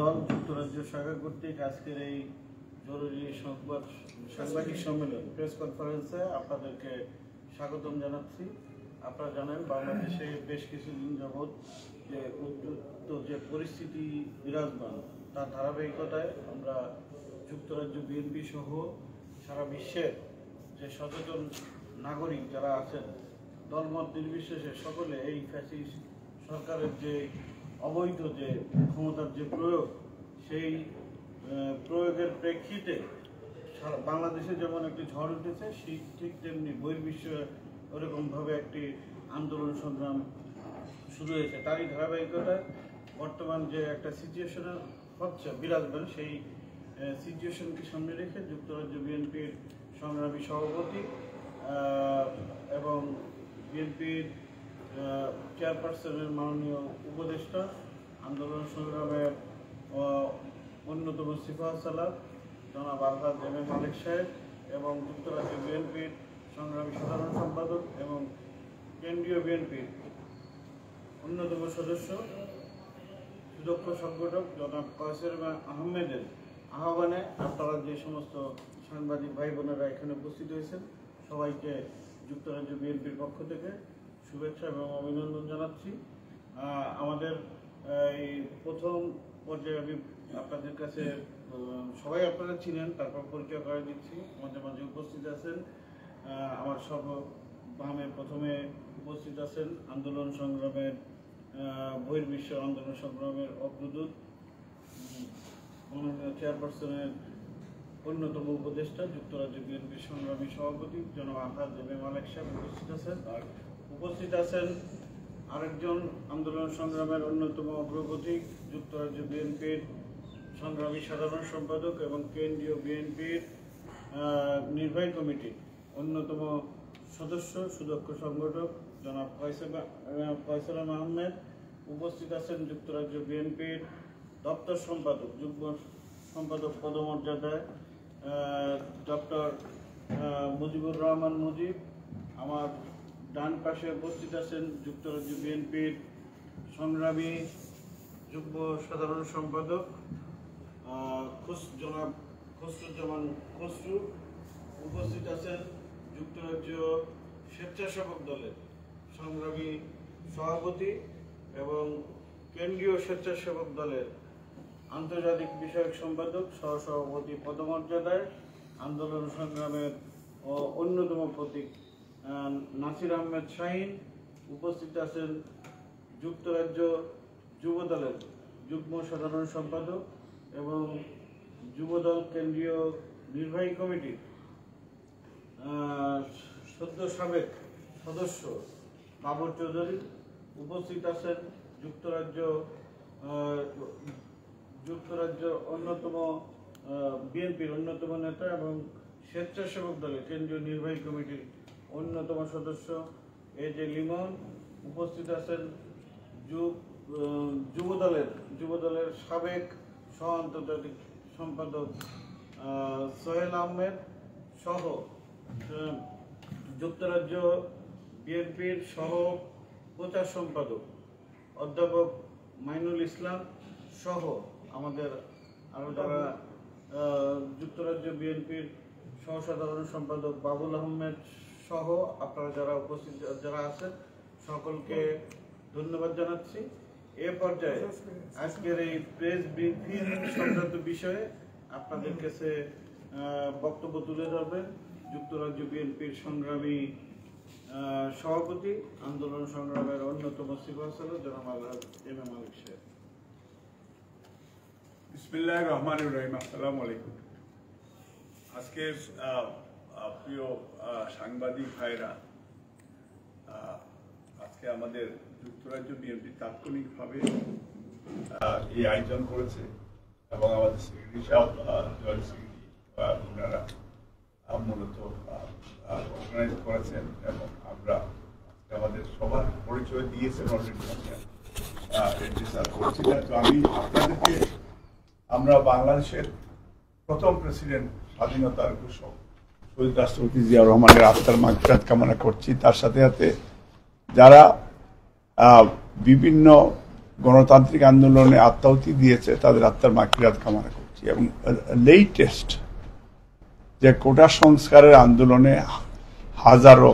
দল যুক্তরাজ্য শাখা কর্তৃক আজকের এই জরুরি সংবাদ সাংবাদিক সম্মেলন, প্রেস কনফারেন্সে আপনাদেরকে স্বাগতম জানাচ্ছি। আপনারা জানেন, বাংলাদেশে বেশ কিছুদিন যাবৎ যে উদ্যুক্ত যে পরিস্থিতি বিরাজমান, তার ধারাবাহিকতায় আমরা যুক্তরাজ্য বিএনপি সহ সারা বিশ্বের যে সচেতন নাগরিক যারা আছেন, দলমত নির্বিশেষে সকলে এই ফ্যাসিস্ট সরকারের যে অবৈধ যে ক্ষমতার যে প্রয়োগ, সেই প্রয়োগের প্রেক্ষিতে বাংলাদেশে যেমন একটি ঝড় উঠেছে ঠিক তেমনি বহির্বিশ্বে ওরকমভাবে একটি আন্দোলন সংগ্রাম শুরু হয়েছে। তারই ধারাবাহিকতায় বর্তমান যে একটা সিচুয়েশন হচ্ছে, বিরাজমান সেই সিচুয়েশনকে সামনে রেখে যুক্তরাজ্য বিএনপির সংগ্রামী সভাপতি এবং বিএনপির চেয়ারপারসনের মাননীয় উপদেষ্টা, আন্দোলন সংগ্রামের অন্যতম সিফা সালাদ জনাব আলহাজ এম এ মালিক সাহেব এবং যুক্তরাজ্য বিএনপির সংগ্রামী সাধারণ সম্পাদক এবং কেন্দ্রীয় বিএনপির অন্যতম সদস্য, সুদক্ষ সংগঠক জনাব কয়েসের আহমেদের আহ্বানে আপনারা যে সমস্ত সাংবাদিক ভাই বোনেরা এখানে উপস্থিত হয়েছেন, সবাইকে যুক্তরাজ্য বিএনপির পক্ষ থেকে শুভেচ্ছা এবং অভিনন্দন জানাচ্ছি। আমাদের এই প্রথম পর্যায়ে আমি আপনাদের কাছে সবাই আপনারা ছিলেন তারপর পরিচয় করে দিচ্ছি। মাঝে মাঝে উপস্থিত আছেন আমার সব বামে প্রথমে উপস্থিত আছেন আন্দোলন সংগ্রামের বহির্বিশ্ব আন্দোলন সংগ্রামের অগ্রদূত মাননীয় চেয়ারপারসনের অন্যতম উপদেষ্টা, যুক্তরাজ্য বিএনপি সংগ্রামী সভাপতি জনাব আহাদ এম মালেক সাহেব উপস্থিত আছেন। আর উপস্থিত আছেন আরেকজন আন্দোলন সংগ্রামের অন্যতম অগ্রগতি, যুক্তরাজ্য বিএনপির সংগ্রামী সাধারণ সম্পাদক এবং কেন্দ্রীয় বিএনপির নির্বাহী কমিটির অন্যতম সদস্য, সুদক্ষ সংগঠক জনাব ফয়সালাম আহমেদ। উপস্থিত আছেন যুক্তরাজ্য বিএনপির দপ্তর সম্পাদক, যুগ্ম সম্পাদক পদমর্যাদায় ডক্টর মুজিবুর রহমান মুজিব, আমার ডান পাশে উপস্থিত আছেন যুক্তরাজ্য বিএনপির সংগ্রামী যুগ্ম সাধারণ সম্পাদক খুস জনাব খসরুজ্জামান খসরু। উপস্থিত আছেন যুক্তরাজ্য স্বেচ্ছাসেবক দলের সংগ্রামী সভাপতি এবং কেন্দ্রীয় স্বেচ্ছাসেবক দলের আন্তর্জাতিক বিষয়ক সম্পাদক, সহসভাপতি পদমর্যাদায় আন্দোলন সংগ্রামের অন্যতম প্রতীক। নাসির আহমেদ শাহিন উপস্থিত আছেন যুক্তরাজ্য যুব দলের যুগ্ম সাধারণ সম্পাদক এবং যুবদল কেন্দ্রীয় নির্বাহী কমিটির সদ্য সাবেক সদস্য বাবর চৌধুরী উপস্থিত আছেন যুক্তরাজ্য যুক্তরাজ্য অন্যতম বিএনপির অন্যতম নেতা এবং স্বেচ্ছাসেবক দলের কেন্দ্রীয় নির্বাহী কমিটির অন্যতম সদস্য এ জে লিমন উপস্থিত আছেন যুব যুবদলের যুবদলের সাবেক সহ আন্তর্জাতিক সম্পাদক সোহেল আহমেদ সহ যুক্তরাজ্য বিএনপির সহ প্রচার সম্পাদক, অধ্যাপক মাইনুল ইসলাম সহ আমাদের আরও যারা যুক্তরাজ্য বিএনপির সহ সাধারণ সম্পাদক বাবুল আহমেদ সহ আপনারা যারা উপস্থিত যারা আছেন সকলকে ধন্যবাদ জানাচ্ছি। এ পর্যায়ে আজকের এই প্রেস ব্রিফিং সংক্রান্ত বিষয়ে আপনাদের কাছে বক্তব্য তুলে ধরবেন যুক্তরাজ্য বিএনপির সংগ্রামী সভাপতি আন্দোলন সংগ্রামের অন্যতম সিফা সাল জনাব এম এ মালিক সাহেব। বিসমিল্লাহ রহমান রহিম। আসসালামু আলাইকুম। আজকে আহ, আহ, প্রিয় সাংবাদিক ভাইরা আজকে আমাদের যুক্তরাজ্য বিএনপি তাৎক্ষণিকভাবে এই আয়োজন করেছে এবং আমাদের সেক্রেটারি সাহেব জয়েন্ট সেক্রেটারি ওনারা মূলত অর্গানাইজ করেছেন এবং আমরা আমাদের সবার পরিচয় দিয়েছেন অলরেডি তো আমি আপনাদেরকে, আমরা বাংলাদেশের প্রথম প্রেসিডেন্ট স্বাধীনতার ঘোষক রাষ্ট্রপতি জিয়া রহমানের আত্মার মাগফিরাত কামনা করছি। তার সাথে সাথে যারা বিভিন্ন গণতান্ত্রিক আন্দোলনে আত্মাহতি দিয়েছে, তাদের আত্মার মাকিরাত কামনা করছি এবং লেটেস্ট যে কোটা সংস্কারের আন্দোলনে হাজারো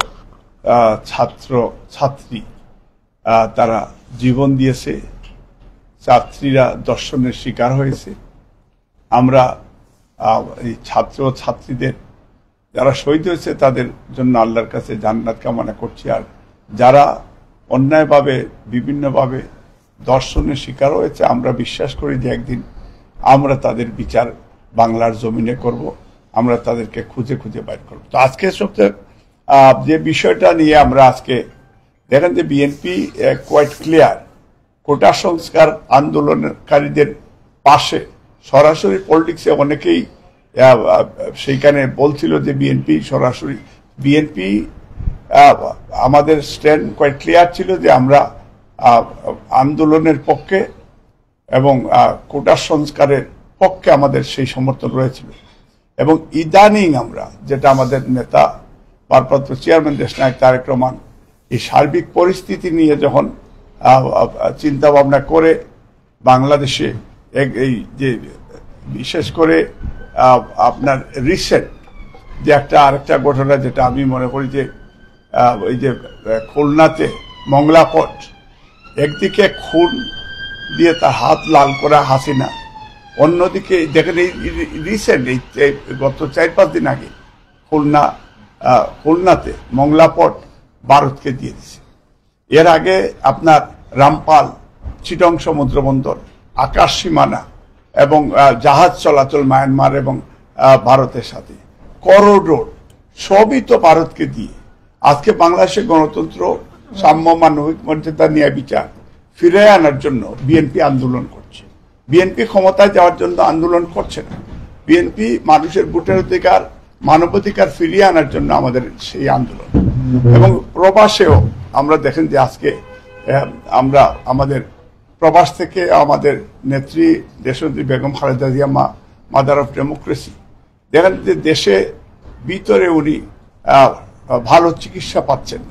ছাত্র, ছাত্রী তারা জীবন দিয়েছে। ছাত্রীরা দর্শনের শিকার হয়েছে। আমরা এই ছাত্র ছাত্রীদের যারা শহীদ হয়েছে তাদের জন্য আল্লাহর কাছে জান্নাত কামনা করছি। আর যারা অন্যায়ভাবে, বিভিন্নভাবে দর্শনের শিকার হয়েছে, আমরা বিশ্বাস করি যে একদিন আমরা তাদের বিচার বাংলার জমিনে করব, আমরা তাদেরকে খুঁজে খুঁজে বাইর করব। তো আজকে সবচেয়ে যে বিষয়টা নিয়ে আমরা আজকে, দেখেন যে বিএনপি কোয়াইট ক্লিয়ার কোটা সংস্কার আন্দোলনকারীদের পাশে সরাসরি পলিটিক্সে অনেকেই সেইখানে বলছিল যে বিএনপি সরাসরি, বিএনপি আমাদের স্ট্যান্ড কোয়াইট ক্লিয়ার ছিল যে আমরা আন্দোলনের পক্ষে এবং কোটা সংস্কারের পক্ষে আমাদের সেই সমর্থন রয়েছিল। এবং ইদানিং আমরা, যেটা আমাদের নেতা, ভারপ্রাপ্ত চেয়ারম্যান দেশ দেশনায়ক তারেক রহমান, এই সার্বিক পরিস্থিতি নিয়ে যখন চিন্তা ভাবনা করে বাংলাদেশে এই যে, বিশেষ করে আপনার রিসেন্ট যে একটা আরেকটা ঘটনা যেটা আমি মনে করি যে ওই যে খুলনাতে মংলাপট, একদিকে খুন দিয়ে তার হাত লাল করা হাসিনা, অন্যদিকে দেখেন এই রিসেন্ট এই গত চার পাঁচ দিন আগে খুলনা খুলনাতে মংলাপট ভারতকে দিয়ে দিছে এর আগে আপনার রামপাল, চিটং সমুদ্র বন্দর, আকাশ সীমানা এবং জাহাজ চলাচল মায়ানমার এবং ভারতের সাথে। করোডোর, সবই তো ভারতকে দিয়ে। আজকে বাংলাদেশের গণতন্ত্র সাম্য মানবিক মর্যাদা ন্যায় বিচার ফিরে আনার জন্য বিএনপি আন্দোলন করছে। বিএনপি ক্ষমতায় যাওয়ার জন্য আন্দোলন করছে না। বিএনপি মানুষের ভোটের অধিকার, মানবাধিকার ফিরিয়ে আনার জন্য আমাদের সেই আন্দোলন। এবং প্রবাসেও আমরা দেখেন যে আজকে আমরা আমাদের প্রবাস থেকে আমাদের নেত্রী, দেশনেত্রী বেগম খালেদা জিয়া মা মাদার অফ ডেমোক্রেসি দেখেন যে দেশে ভিতরে উনি ভালো চিকিৎসা পাচ্ছেন।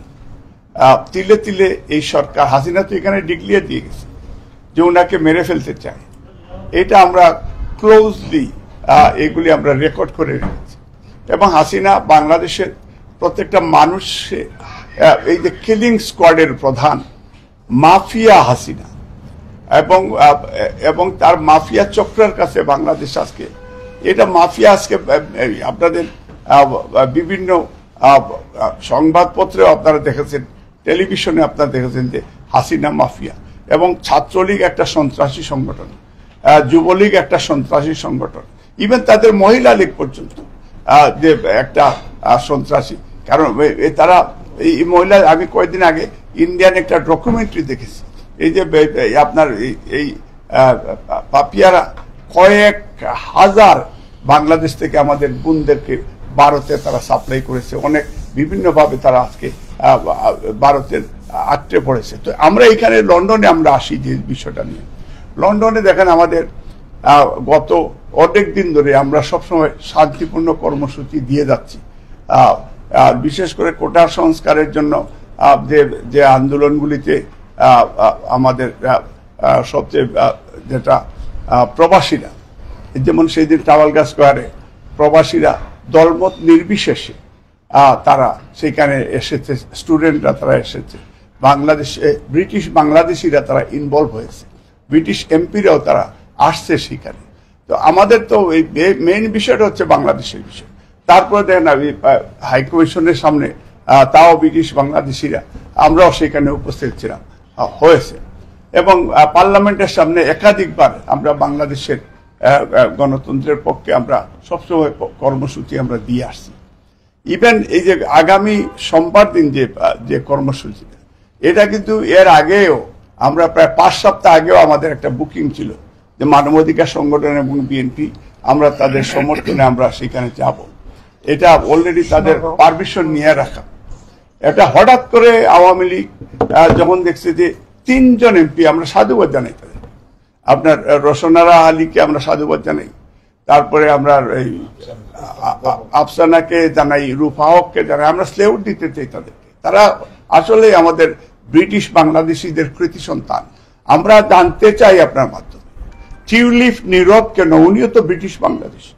তিলে তিলে এই সরকার, হাসিনা তো এখানে ডিগলিয়ে দিয়ে গেছে যে ওনাকে মেরে ফেলতে চায়। এটা আমরা ক্লোজলি এগুলি আমরা রেকর্ড করে রেখেছি। এবং হাসিনা বাংলাদেশের প্রত্যেকটা মানুষে এই যে কিলিং স্কোয়াডের প্রধান, মাফিয়া হাসিনা। এবং এবং তার মাফিয়া চক্রের কাছে বাংলাদেশ আজকে, এটা মাফিয়া আজকে আপনাদের বিভিন্ন সংবাদপত্রেও আপনারা দেখেছেন, টেলিভিশনে আপনারা দেখেছেন যে হাসিনা মাফিয়া এবং ছাত্রলীগ একটা সন্ত্রাসী সংগঠন যুবলীগ একটা সন্ত্রাসী সংগঠন ইভেন তাদের মহিলা লীগ পর্যন্ত যে একটা সন্ত্রাসী, কারণ তারা, এই মহিলা, আমি কয়েকদিন আগে ইন্ডিয়ান একটা ডকুমেন্টারি দেখেছি এই যে আপনার এই- পাপিয়ারা কয়েক হাজার বাংলাদেশ থেকে আমাদের বোনদেরকে ভারতে তারা সাপ্লাই করেছে। অনেক বিভিন্নভাবে তারা আজকে ভারতের আটকে পড়েছে। তো আমরা এখানে লন্ডনে আমরা আসি যে বিষয়টা নিয়ে। লন্ডনে দেখেন আমাদের গত অনেক দিন ধরে আমরা সবসময় শান্তিপূর্ণ কর্মসূচি দিয়ে যাচ্ছি। বিশেষ করে কোটা সংস্কারের জন্য যে যে আন্দোলনগুলিতে আমাদের সবচেয়ে যেটা প্রবাসীরা, যেমন সেই দিন টাওয়ালগা স্কোয়ারে প্রবাসীরা দলমত নির্বিশেষে তারা সেখানে এসেছে, স্টুডেন্টরা তারা এসেছে, বাংলাদেশে, ব্রিটিশ বাংলাদেশিরা তারা ইনভলভ হয়েছে, ব্রিটিশ এমপিরাও তারা আসছে সেখানে। তো আমাদের তো এই মেইন বিষয়টা হচ্ছে বাংলাদেশের বিষয়। তারপরে দেখেন আমি হাইকমিশনের সামনে তাও ব্রিটিশ বাংলাদেশিরা, আমরাও সেখানে উপস্থিত ছিলাম। হয়েছে। এবং পার্লামেন্টের সামনে একাধিকবার আমরা বাংলাদেশের গণতন্ত্রের পক্ষে আমরা সবসময় কর্মসূচি আমরা দিয়ে আসছি। ইভেন এই যে আগামী সোমবার দিন যে যে কর্মসূচিটা এটা কিন্তু এর আগেও আমরা প্রায় পাঁচ সপ্তাহ আগেও আমাদের একটা বুকিং ছিল যে মানবাধিকার সংগঠন এবং বিএনপি আমরা তাদের সমর্থনে আমরা সেখানে যাব। এটা অলরেডি তাদের পারমিশন নিয়ে রাখা। এটা হঠাৎ করে আওয়ামী লীগ যখন দেখছে যে তিনজন এমপি আমরা সাধুবাদ জানাই তাদের। আপনার আহ, রোশনারা আলীকে আমরা সাধুবাদ জানাই। তারপরে আমরা এই আফসানাকে জানাই রুফাহককে জানাই আমরা স্লেউট দিতে চাই তাদেরকে। তারা আসলে আমাদের ব্রিটিশ বাংলাদেশিদের কৃতি সন্তান। আমরা জানতে চাই আপনার মাধ্যমে। টিউলিপ নীরব কেন? উনিও তো ব্রিটিশ বাংলাদেশ।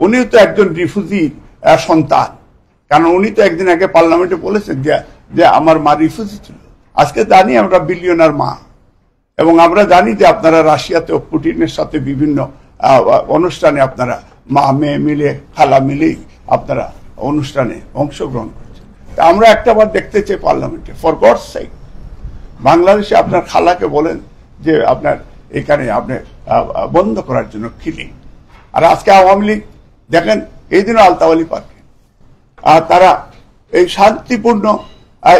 উনিও তো একজন রিফিউজির সন্তান। কারণ উনি তো একদিন আগে পার্লামেন্টে বলেছেন যে আমার মা রিফিউজি ছিল। আজকে জানি আমরা বিলিয়নার মা। এবং আমরা জানি যে আপনারা রাশিয়াতে পুটিনের সাথে বিভিন্ন অনুষ্ঠানে আপনারা মা, মেয়ে মিলে, খালা মিলেই আপনারা অনুষ্ঠানে অংশগ্রহণ করছেন। তা আমরা একটা বার দেখতে চাই পার্লামেন্টে ফর গডস সাইক বাংলাদেশে আপনার খালাকে বলেন যে, আপনার এখানে আপনি বন্ধ করার জন্য খিলিং। আর আজকে আওয়ামী লীগ, দেখেন, এই দিনও আলতাওয়ালি পার্কে আর তারা এই শান্তিপূর্ণ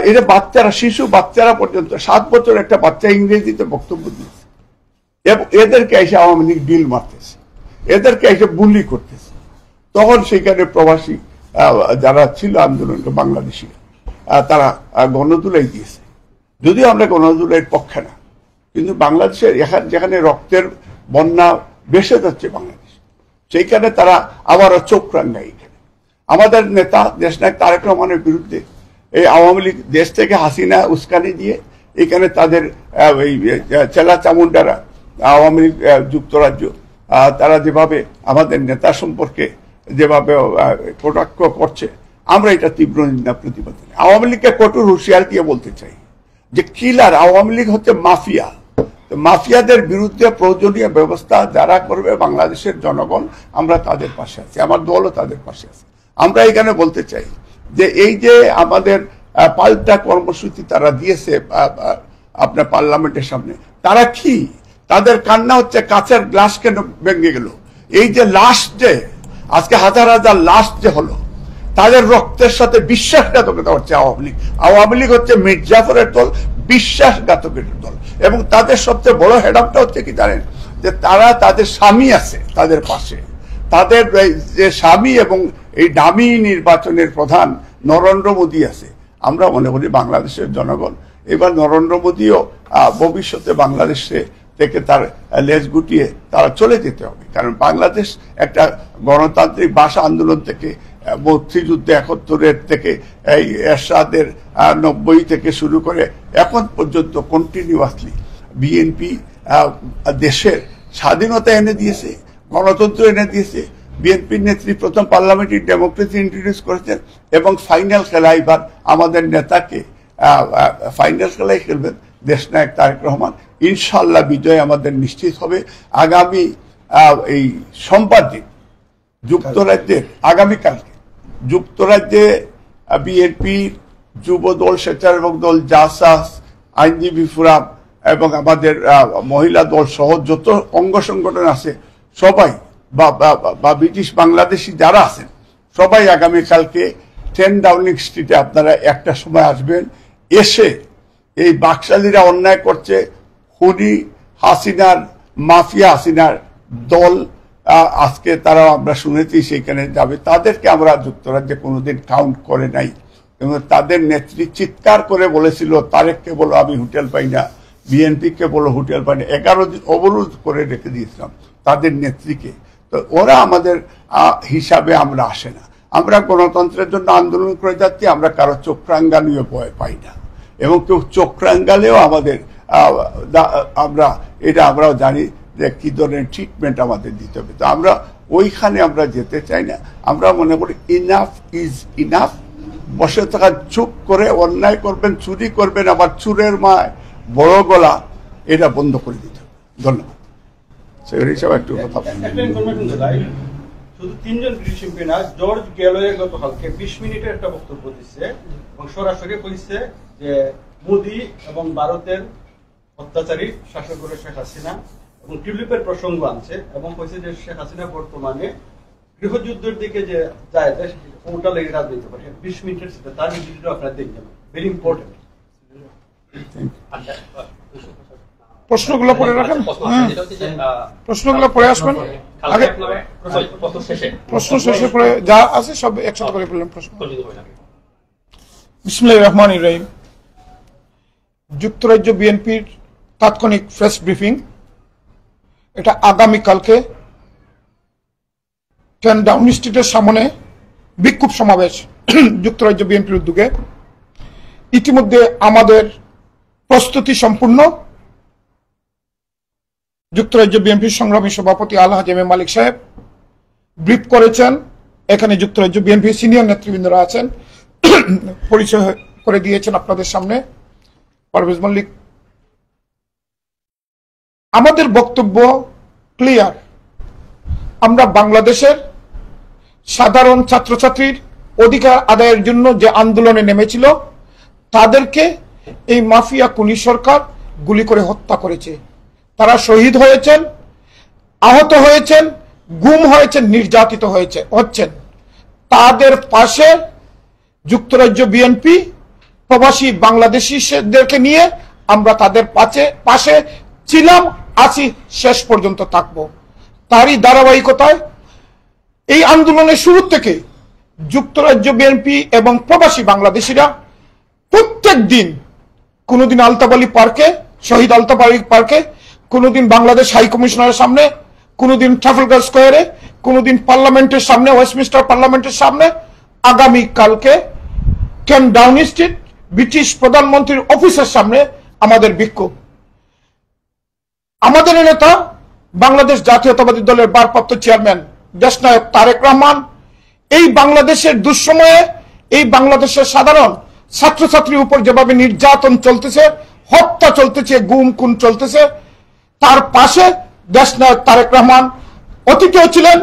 এটা বাচ্চারা শিশু বাচ্চারা পর্যন্ত সাত বছর একটা বাচ্চা ইংরেজিতে বক্তব্য এবং এদেরকে এসে আওয়ামী লীগ ডিল মারতেছে। এদেরকে এসে বুলি করতেছে। তখন সেখানে প্রবাসী যারা ছিল আন্দোলনকে বাংলাদেশি তারা আহ, গণদুলাই দিয়েছে। যদিও আমরা গণদুলাইয়ের পক্ষে না কিন্তু বাংলাদেশের এখানে যেখানে রক্তের বন্যা বেসে যাচ্ছে বাংলাদেশ সেইখানে তারা আবারও চোখ এখানে আমাদের নেতা দেশনায়ক তারেক রহমানের বিরুদ্ধে এই আওয়ামী লীগ, দেশ থেকে হাসিনা উস্কানি দিয়ে এখানে তাদের এই চেলা চামুন্ডারা আওয়ামী লীগ যুক্তরাজ্য তারা যেভাবে আমাদের নেতা সম্পর্কে যেভাবে কটাক্ষ করছে, আমরা এটা তীব্র নিন্দা প্রতিবাদ আওয়ামী লীগকে কঠোর হুঁশিয়ার দিয়ে বলতে চাই যে কিলার, আওয়ামী লীগ হচ্ছে মাফিয়া। মাফিয়াদের বিরুদ্ধে প্রয়োজনীয় ব্যবস্থা যারা করবে বাংলাদেশের জনগণ, আমরা তাদের পাশে আছি, আমার দলও তাদের পাশে আছে। আমরা এখানে বলতে চাই যে এই যে আমাদের পাল্টা কর্মসূচি তারা দিয়েছে আপনার পার্লামেন্টের সামনে, তারা কি? তাদের কান্না হচ্ছে কাছের গ্লাস কেন ভেঙে গেল? এই যে লাস্ট যে, আজকে হাজার হাজার লাশ যে হলো, তাদের রক্তের সাথে বিশ্বাসঘাতকতা হচ্ছে আওয়ামী লীগ। আওয়ামী লীগ হচ্ছে মির্জাফরের দল, বিশ্বাসঘাতকের দল। এবং তাদের সবচেয়ে বড় হেডআপটা হচ্ছে কি জানেন? যে তারা তাদের স্বামী আছে তাদের পাশে। তাদের যে স্বামী এবং এই দামি নির্বাচনের প্রধান নরেন্দ্র মোদী আছে। আমরা মনে করি বাংলাদেশের জনগণ। এবার নরেন্দ্র মোদীও ভবিষ্যতে বাংলাদেশে থেকে তার লেজ গুটিয়ে তারা চলে যেতে হবে। কারণ বাংলাদেশ একটা গণতান্ত্রিক ভাষা আন্দোলন থেকে মুক্তিযুদ্ধে একাত্তরের থেকে, এই এরশাদের নব্বই থেকে শুরু করে এখন পর্যন্ত কন্টিনিউয়াসলি বিএনপি দেশের স্বাধীনতা এনে দিয়েছে, গণতন্ত্র এনে দিয়েছে বিএনপির নেত্রী প্রথম পার্লামেন্টারি ডেমোক্রেসি ইন্ট্রোডিউস করেছেন এবং ফাইনাল খেলা এবার আমাদের নেতাকে ফাইনাল খেলায় খেলবেন দেশনায়ক তারেক রহমান। ইনশাল্লাহ বিজয় আমাদের নিশ্চিত হবে। আগামী এই সোমবার দিন যুক্তরাজ্যের আগামীকালকে যুক্তরাজ্যে বিএনপির যুব দল, স্বেচ্ছাসেবক দল, জাসাস, আইনজীবী ফোরাম এবং আমাদের মহিলা দল সহ যত অঙ্গ সংগঠন আছে, সবাই বা ব্রিটিশ বাংলাদেশি যারা আছেন, সবাই আগামীকালকে টেন ডাউনিং স্ট্রিটে আপনারা একটা সময় আসবেন, এসে এই বাকশালীরা অন্যায় করছে, খুনি হাসিনার, মাফিয়া হাসিনার দল আজকে তারা আমরা শুনেছি সেখানে যাবে। তাদেরকে আমরা যুক্তরাজ্যে কোনোদিন কাউন্ট করে নাই। এবং তাদের নেত্রী চিৎকার করে বলেছিল, তারেককে বলো, আমি হোটেল পাই না। বিএনপিকে বলো, হোটেল পাই না। এগারো অবরোধ করে রেখে দিয়েছিলাম তাদের নেত্রীকে। তো ওরা আমাদের হিসাবে আমরা আসে না। আমরা গণতন্ত্রের জন্য আন্দোলন করে যাচ্ছি, আমরা কারও চক্রাঙ্গানীয় ভয় পাই না। এবং কেউ চক্রাঙ্গালেও আমাদের আমরা, এটা আমরাও জানি যে কি ধরনের ট্রিটমেন্ট আমাদের দিতে হবে। তো আমরা ওইখানে আমরা যেতে চাই না। আমরা মনে করি ইনাফ ইজ ইনাফ বসে থাকা চুপ করে অন্যায় করবেন, চুরি করবেন, আবার চুরের মায় বড় গলা, এটা বন্ধ করে দিতে হবে। ধন্যবাদ। সেই হিসাবে একটু কথা শুধু তিনজন ব্রিটিশ এমপি না জর্জ গ্যালোয়ে গতকালকে বিশ মিনিটের একটা বক্তব্য দিচ্ছে এবং সরাসরি কইছে যে মোদি এবং ভারতের অত্যাচারী শাসক হলো শেখ হাসিনা এবং টিউলিপের প্রসঙ্গ আনছে এবং কইছে যে শেখ হাসিনা বর্তমানে গৃহযুদ্ধের দিকে যে যায় ওটা লেগে রাজনীতি করে? বিশ মিনিটের সাথে তার ভিডিওটা আপনারা দেখবেন। ভেরি ইম্পর্টেন্ট প্রশ্নগুলো পড়ে রাখেন। হ্যাঁ। প্রশ্নগুলো পড়ে আসবেন। আগে প্রশ্ন শেষে পড়ে যা আছে সব একসাথে করে বললাম প্রশ্ন। বিসমুল্লাহ রহমান ইব্রাহিম যুক্তরাজ্য বিএনপির তাৎক্ষণিক প্রেস ব্রিফিং। এটা আগামীকালকে টেন ডাউন স্ট্রিটের সামনে বিক্ষোভ সমাবেশ যুক্তরাজ্য বিএনপির উদ্যোগে। ইতিমধ্যে আমাদের প্রস্তুতি সম্পূর্ণ। যুক্তরাজ্য বিএনপির সংগ্রামী সভাপতি আল্লাহ এম এ মালিক সাহেব ব্রিফ করেছেন। এখানে যুক্তরাজ্য বিএনপির সিনিয়র নেতৃবৃন্দরা আছেন। পরিচয় করে দিয়েছেন আপনাদের সামনে। পারভেজ মল্লিক। আমাদের বক্তব্য ক্লিয়ার। আমরা বাংলাদেশের সাধারণ ছাত্রছাত্রীর অধিকার আদায়ের জন্য যে আন্দোলনে নেমেছিল, তাদেরকে এই মাফিয়া কুনি সরকার গুলি করে হত্যা করেছে। তারা শহীদ হয়েছেন, আহত হয়েছেন, গুম হয়েছেন, নির্যাতিত হয়েছে, হচ্ছেন। তাদের পাশে যুক্তরাজ্য বিএনপি প্রবাসী বাংলাদেশিদেরকে নিয়ে আমরা তাদের পাশে পাশে ছিলাম, আছি, শেষ পর্যন্ত থাকব। তারই ধারাবাহিকতায় এই আন্দোলনের শুরু থেকে যুক্তরাজ্য বিএনপি এবং প্রবাসী বাংলাদেশিরা প্রত্যেক দিন কোনোদিন আলতাবালি পার্কে, শহীদ আলতাবালি পার্কে কোনোদিন বাংলাদেশ হাই কমিশনারের সামনে, কোনোদিন ট্রাফলগার স্কোয়ারে, কোনোদিন পার্লামেন্টের সামনে, ওয়েস্টমিনিস্টার পার্লামেন্টের সামনে আগামী কালকে কেন ডাউন স্ট্রিট, ব্রিটিশ প্রধানমন্ত্রীর অফিসের সামনে আমাদের বিক্ষোভ। আমাদের নেতা, বাংলাদেশ জাতীয়তাবাদী দলের ভারপ্রাপ্ত চেয়ারম্যান দেশনায়ক তারেক রহমান, এই বাংলাদেশের দুঃসময়ে, এই বাংলাদেশের সাধারণ ছাত্রছাত্রীর উপর যেভাবে নির্যাতন চলতেছে, হত্যা চলতেছে, গুম খুন চলতেছে তার পাশে দেশনায়ক তারেক রহমান অতীতেও ছিলেন,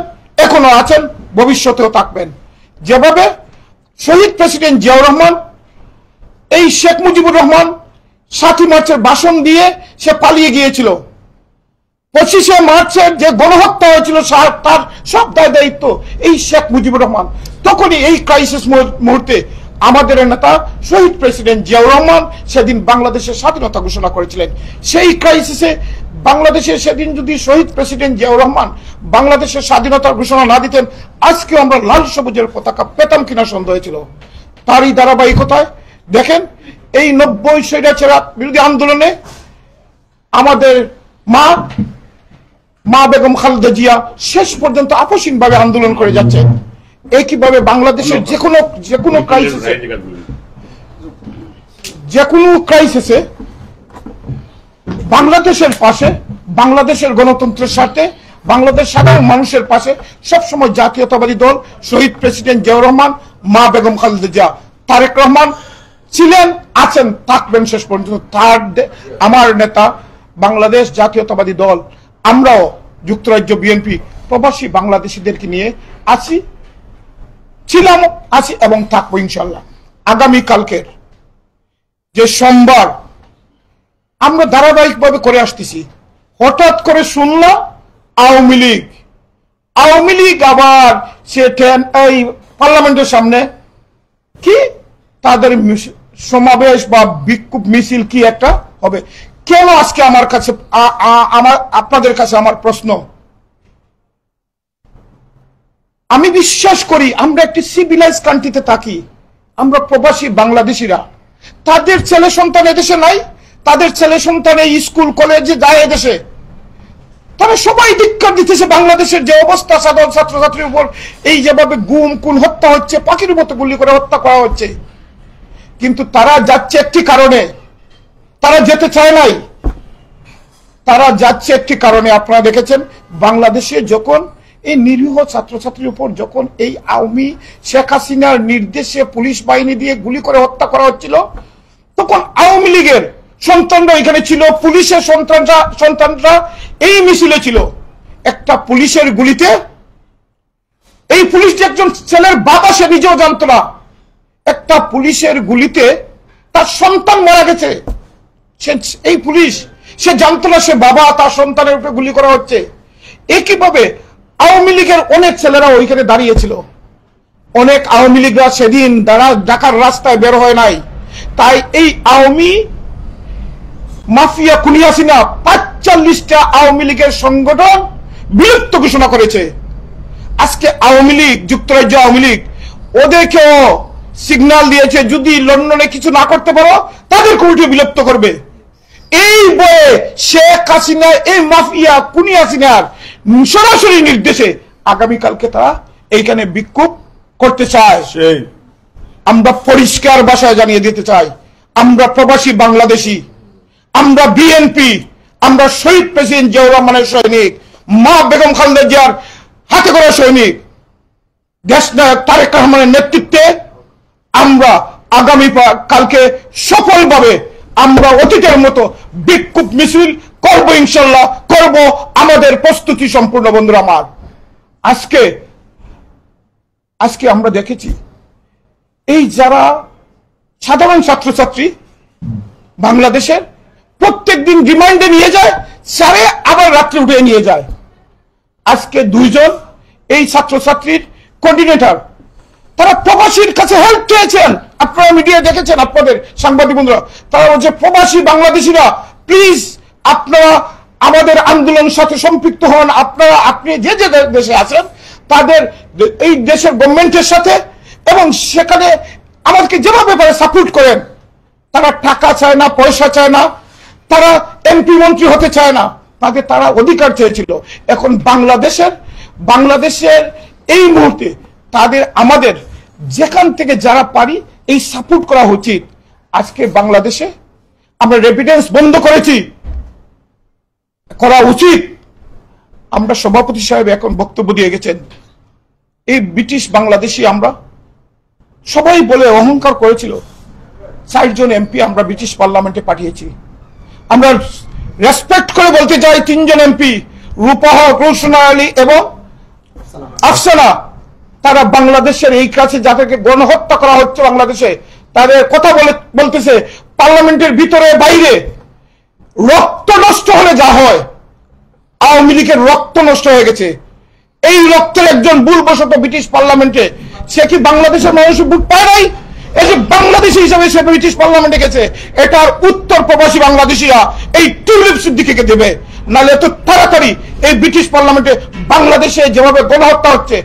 এখনও আছেন, ভবিষ্যতেও থাকবেন। যেভাবে শহীদ প্রেসিডেন্ট জিয়াউর রহমান, এই শেখ মুজিবুর রহমান সাতই মার্চের ভাষণ দিয়ে সে পালিয়ে গিয়েছিল। পঁচিশে মার্চের যে গণহত্যা হয়েছিল তার সব দায় দায়িত্ব এই শেখ মুজিবুর রহমান। তখনই এই ক্রাইসিস মুহূর্তে আমাদের নেতা শহীদ প্রেসিডেন্ট জিয়াউর রহমান সেদিন বাংলাদেশের স্বাধীনতা ঘোষণা করেছিলেন। সেই ক্রাইসিসে বাংলাদেশে সেদিন যদি শহীদ প্রেসিডেন্ট জিয়াউর রহমান বাংলাদেশের স্বাধীনতার ঘোষণা না দিতেন আজকে আমরা লাল সবুজের পতাকা পেতাম কিনা সন্দেহ ছিল। তারই ধারাবাহিকতায় দেখেন, এই নব্বই স্বৈরাচারা বিরোধী আন্দোলনে আমাদের মা মা বেগম খালেদা জিয়া শেষ পর্যন্ত আপসীনভাবে আন্দোলন করে যাচ্ছে। একইভাবে বাংলাদেশের যে কোনো যে কোনো ক্রাইসিসে যে কোনো ক্রাইসিসে বাংলাদেশের পাশে বাংলাদেশের গণতন্ত্রের স্বার্থে বাংলাদেশ সাধারণ মানুষের পাশে সবসময় জাতীয়তাবাদী দল শহীদ প্রেসিডেন্ট জিয়াউর রহমান মা বেগম খালেদা জিয়া তারেক রহমান ছিলেন আছেন থাকবেন শেষ পর্যন্ত। তার আমার নেতা বাংলাদেশ জাতীয়তাবাদী দল আমরাও যুক্তরাজ্য বিএনপি প্রবাসী বাংলাদেশিদেরকে নিয়ে আছি। ছিলাম, আছি এবং থাকব ইনশাল্লাহ। আগামী কালকের যে সোমবার আমরা ধারাবাহিকভাবে করে আসতেছি, হঠাৎ করে শুনলাম আওয়ামী লীগ। আওয়ামী লীগ আবার সে এই পার্লামেন্টের সামনে কি? তাদের সমাবেশ বা বিক্ষোভ মিছিল কি একটা হবে? কেন আজকে আমার কাছে আমার আপনাদের কাছে আমার প্রশ্ন? আমি বিশ্বাস করি আমরা একটি সিভিলাইজ কান্ট্রিতে থাকি। আমরা প্রবাসী বাংলাদেশিরা। তাদের ছেলে সন্তান এদেশে নাই, তাদের ছেলে সন্তান এই স্কুল কলেজে যায় এদেশে। তারা সবাই ধিক্কার দিতেছে বাংলাদেশের যে অবস্থা, সাধারণ ছাত্রছাত্রীর উপর। এই যেভাবে গুম কুন হত্যা হচ্ছে, পাখির মতো গুলি করে হত্যা করা হচ্ছে। কিন্তু তারা যাচ্ছে একটি কারণে। তারা যেতে চায় নাই। তারা যাচ্ছে একটি কারণে। আপনারা দেখেছেন, বাংলাদেশে যখন এই নিরীহ ছাত্রছাত্রীর উপর যখন এই আওয়ামী শেখ হাসিনার নির্দেশে পুলিশ বাহিনী দিয়ে গুলি করে হত্যা করা হচ্ছিল, তখন আওয়ামী লীগের সন্তানরা এখানে ছিল, পুলিশের সন্তানরা সন্তানরা এই মিছিলে ছিল। একটা পুলিশের গুলিতে এই পুলিশ যে একজন ছেলের বাবা, সে নিজেও জানতো না। একটা পুলিশের গুলিতে তার সন্তান মারা গেছে। এই পুলিশ, সে জানতো না সে বাবা, তার সন্তানের উপরে গুলি করা হচ্ছে। একইভাবে আওয়ামী লীগের অনেক ছেলেরা ওইখানে দাঁড়িয়েছিল। অনেক আওয়ামী লীগরা সেদিন দাঁড়া ঢাকার রাস্তায় বের হয় নাই, তাই এই আওয়ামী মাফিয়া কুলিয়াসিনা পাঁচচল্লিশটা আওয়ামী লীগের সংগঠন বিলুপ্ত ঘোষণা করেছে। আজকে আওয়ামী লীগ, যুক্তরাজ্য আওয়ামী লীগ, ওদেরকেও সিগন্যাল দিয়েছে, যদি লন্ডনে কিছু না করতে পারো তাদের কমিটি বিলুপ্ত করবে। এই বয়ে শেখ হাসিনা এই মাফিয়া কুনি হাসিনার সরাসরি নির্দেশে আগামীকালকে তারা এইখানে বিক্ষোভ করতে চায়। আমরা পরিষ্কার ভাষায় জানিয়ে দিতে চাই আমরা প্রবাসী বাংলাদেশি আমরা বিএনপি আমরা শহীদ প্রেসিডেন্ট জিয়াউর রহমানের সৈনিক মা বেগম খালেদা জিয়ার হাতে করা সৈনিক দেশ নায়ক তারেক রহমানের নেতৃত্বে আমরা আগামী কালকে সফলভাবে আমরা অতীতের মতো বিক্ষোভ মিছিল করব ইনশাল্লাহ করব আমাদের প্রস্তুতি সম্পূর্ণ, বন্ধুরা আমার। আজকে আজকে আমরা দেখেছি, এই যারা সাধারণ ছাত্রছাত্রী বাংলাদেশের প্রত্যেক দিন রিমান্ডে নিয়ে যায়, স্যারে আবার রাত্রে উঠে নিয়ে যায়। আজকে দুইজন এই ছাত্রছাত্রীর কোঅর্ডিনেটর তারা প্রবাসীর কাছে হেল্প চেয়েছেন। আপনারা মিডিয়া দেখেছেন আপনাদের সাংবাদিক বন্ধুরা, তারা বলছে, প্রবাসী বাংলাদেশিরা প্লিজ আপনারা আমাদের আন্দোলনের সাথে সম্পৃক্ত হন, আপনারা, আপনি যে যে দেশে আছেন, তাদের এই দেশের গভর্নমেন্টের সাথে, এবং সেখানে আমাদেরকে যেভাবে পারে সাপোর্ট করেন, তারা টাকা চায় না, পয়সা চায় না, তারা এমপি মন্ত্রী হতে চায় না তাদের তারা অধিকার চেয়েছিল। এখন বাংলাদেশের বাংলাদেশের এই মুহূর্তে তাদের, আমাদের, যেখান থেকে যারা পারি, এই সাপোর্ট করা উচিত। আজকে বাংলাদেশে আমরা রেভিডেন্স বন্ধ করেছি। করা উচিত। আমরা সভাপতি সাহেব এখন বক্তব্য দিয়ে গেছেন। এই ব্রিটিশ বাংলাদেশি আমরা সবাই বলে অহংকার করেছিল। ষাটজন এমপি আমরা ব্রিটিশ পার্লামেন্টে পাঠিয়েছি। আমরা রেসপেক্ট করে বলতে চাই তিনজন এমপি রূপহ কৌশনা আলী এবং আফসানা। তারা বাংলাদেশের এই কাছে যাদেরকে গণহত্যা করা হচ্ছে বাংলাদেশে, তাদের কথা বলে বলতেছে, পার্লামেন্টের ভিতরে, বাইরে রক্ত নষ্ট হলে যা হয়, আওয়ামী লীগের রক্ত নষ্ট হয়ে গেছে। এই রক্তের একজন ভুলবশত ব্রিটিশ পার্লামেন্টে, সে কি বাংলাদেশের মানুষ বুট পায় নাই? এই যে বাংলাদেশি হিসাবে সে ব্রিটিশ পার্লামেন্টে গেছে, এটার উত্তর প্রবাসী বাংলাদেশিরা এই টিউলিপ সিদ্দিকিকে দেবে। নাহলে এত তাড়াতাড়ি এই ব্রিটিশ পার্লামেন্টে বাংলাদেশে যেভাবে গণহত্যা হচ্ছে,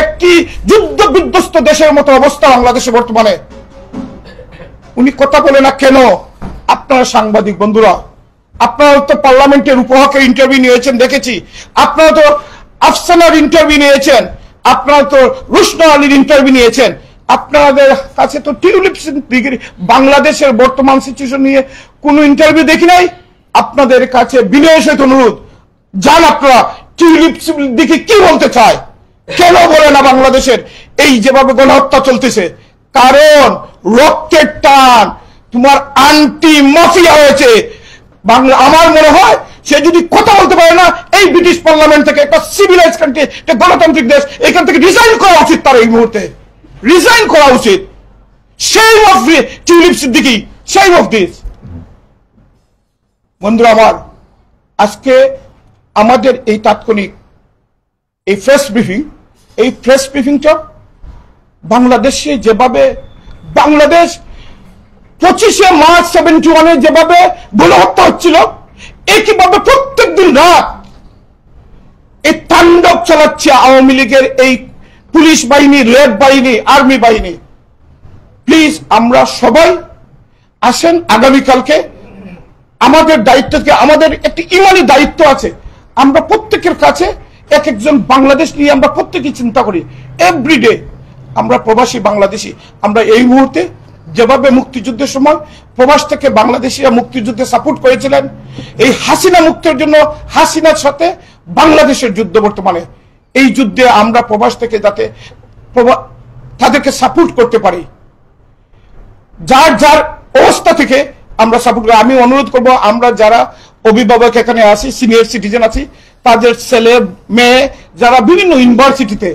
একটি যুদ্ধ বিধ্বস্ত দেশের মতো অবস্থা বাংলাদেশে বর্তমানে। উনি কথা বলে না কেন? আপনারা সাংবাদিক বন্ধুরা আপনারা তো পার্লামেন্টের উপহাকের ইন্টারভিউ নিয়েছেন, দেখেছি। আপনারা তো আফসানার ইন্টারভিউ নিয়েছেন। আপনারা তো রুশনা আলীর ইন্টারভিউ নিয়েছেন। আপনাদের কাছে তো টিউলিপ ডিগ্রি, বাংলাদেশের বর্তমান সিচুয়েশন নিয়ে কোনো ইন্টারভিউ দেখি নাই? আপনাদের কাছে বিনয়ের সহিত অনুরোধ, যান আপনারা টিউলিপ দিকে কি বলতে চায়? কেন বলে না বাংলাদেশের এই যেভাবে গণহত্যা চলতেছে? কারণ রক্তের টান, তোমার আন্টি মাফিয়া হয়েছে। বাংলা আমার মনে হয়, সে যদি কথা বলতে পারে না, এই ব্রিটিশ পার্লামেন্ট থেকে একটা সিভিলাইজ কান্ট্রি একটা গণতান্ত্রিক দেশ, এখান থেকে রিজাইন করা উচিত তার এই মুহূর্তে। রিজাইন করা উচিত। সেই অফ টিউলিপ সিদ্দিকি সেই অফ দিস বন্ধুরা আমার, আজকে আমাদের এই তাৎক্ষণিক এই প্রেস ব্রিফিং এই প্রেস ব্রিফিংটা বাংলাদেশে যেভাবে বাংলাদেশ পঁচিশে মার্চ সেভেন্টি ওয়ানে যেভাবে গণহত্যা হচ্ছিল, একইভাবে প্রত্যেক দিন রাত এই তাণ্ডব চালাচ্ছে আওয়ামী লীগের এই পুলিশ বাহিনী, রেড বাহিনী, আর্মি বাহিনী। প্লিজ, আমরা সবাই আসেন আগামীকালকে। আমাদের দায়িত্ব থেকে আমাদের একটি ইমানি দায়িত্ব আছে। আমরা প্রত্যেকের কাছে এক একজন বাংলাদেশ নিয়ে আমরা প্রত্যেকে চিন্তা করি। এভরিডে আমরা প্রবাসী বাংলাদেশি। আমরা এই মুহূর্তে যেভাবে মুক্তিযুদ্ধের সময় প্রবাস থেকে বাংলাদেশিরা মুক্তিযুদ্ধে সাপোর্ট করেছিলেন, এই হাসিনা মুক্তের জন্য হাসিনার সাথে বাংলাদেশের যুদ্ধ বর্তমানে। এই যুদ্ধে আমরা প্রবাস থেকে যাতে তাদেরকে সাপোর্ট করতে পারি। যার যার অবস্থা থেকে আমরা সাপোর্ট করি। আমি অনুরোধ করব, আমরা যারা অভিভাবক এখানে আছি সিনিয়র সিটিজেন আছি, তাদের ছেলে, মেয়ে, যারা বিভিন্ন ইউনিভার্সিটিতে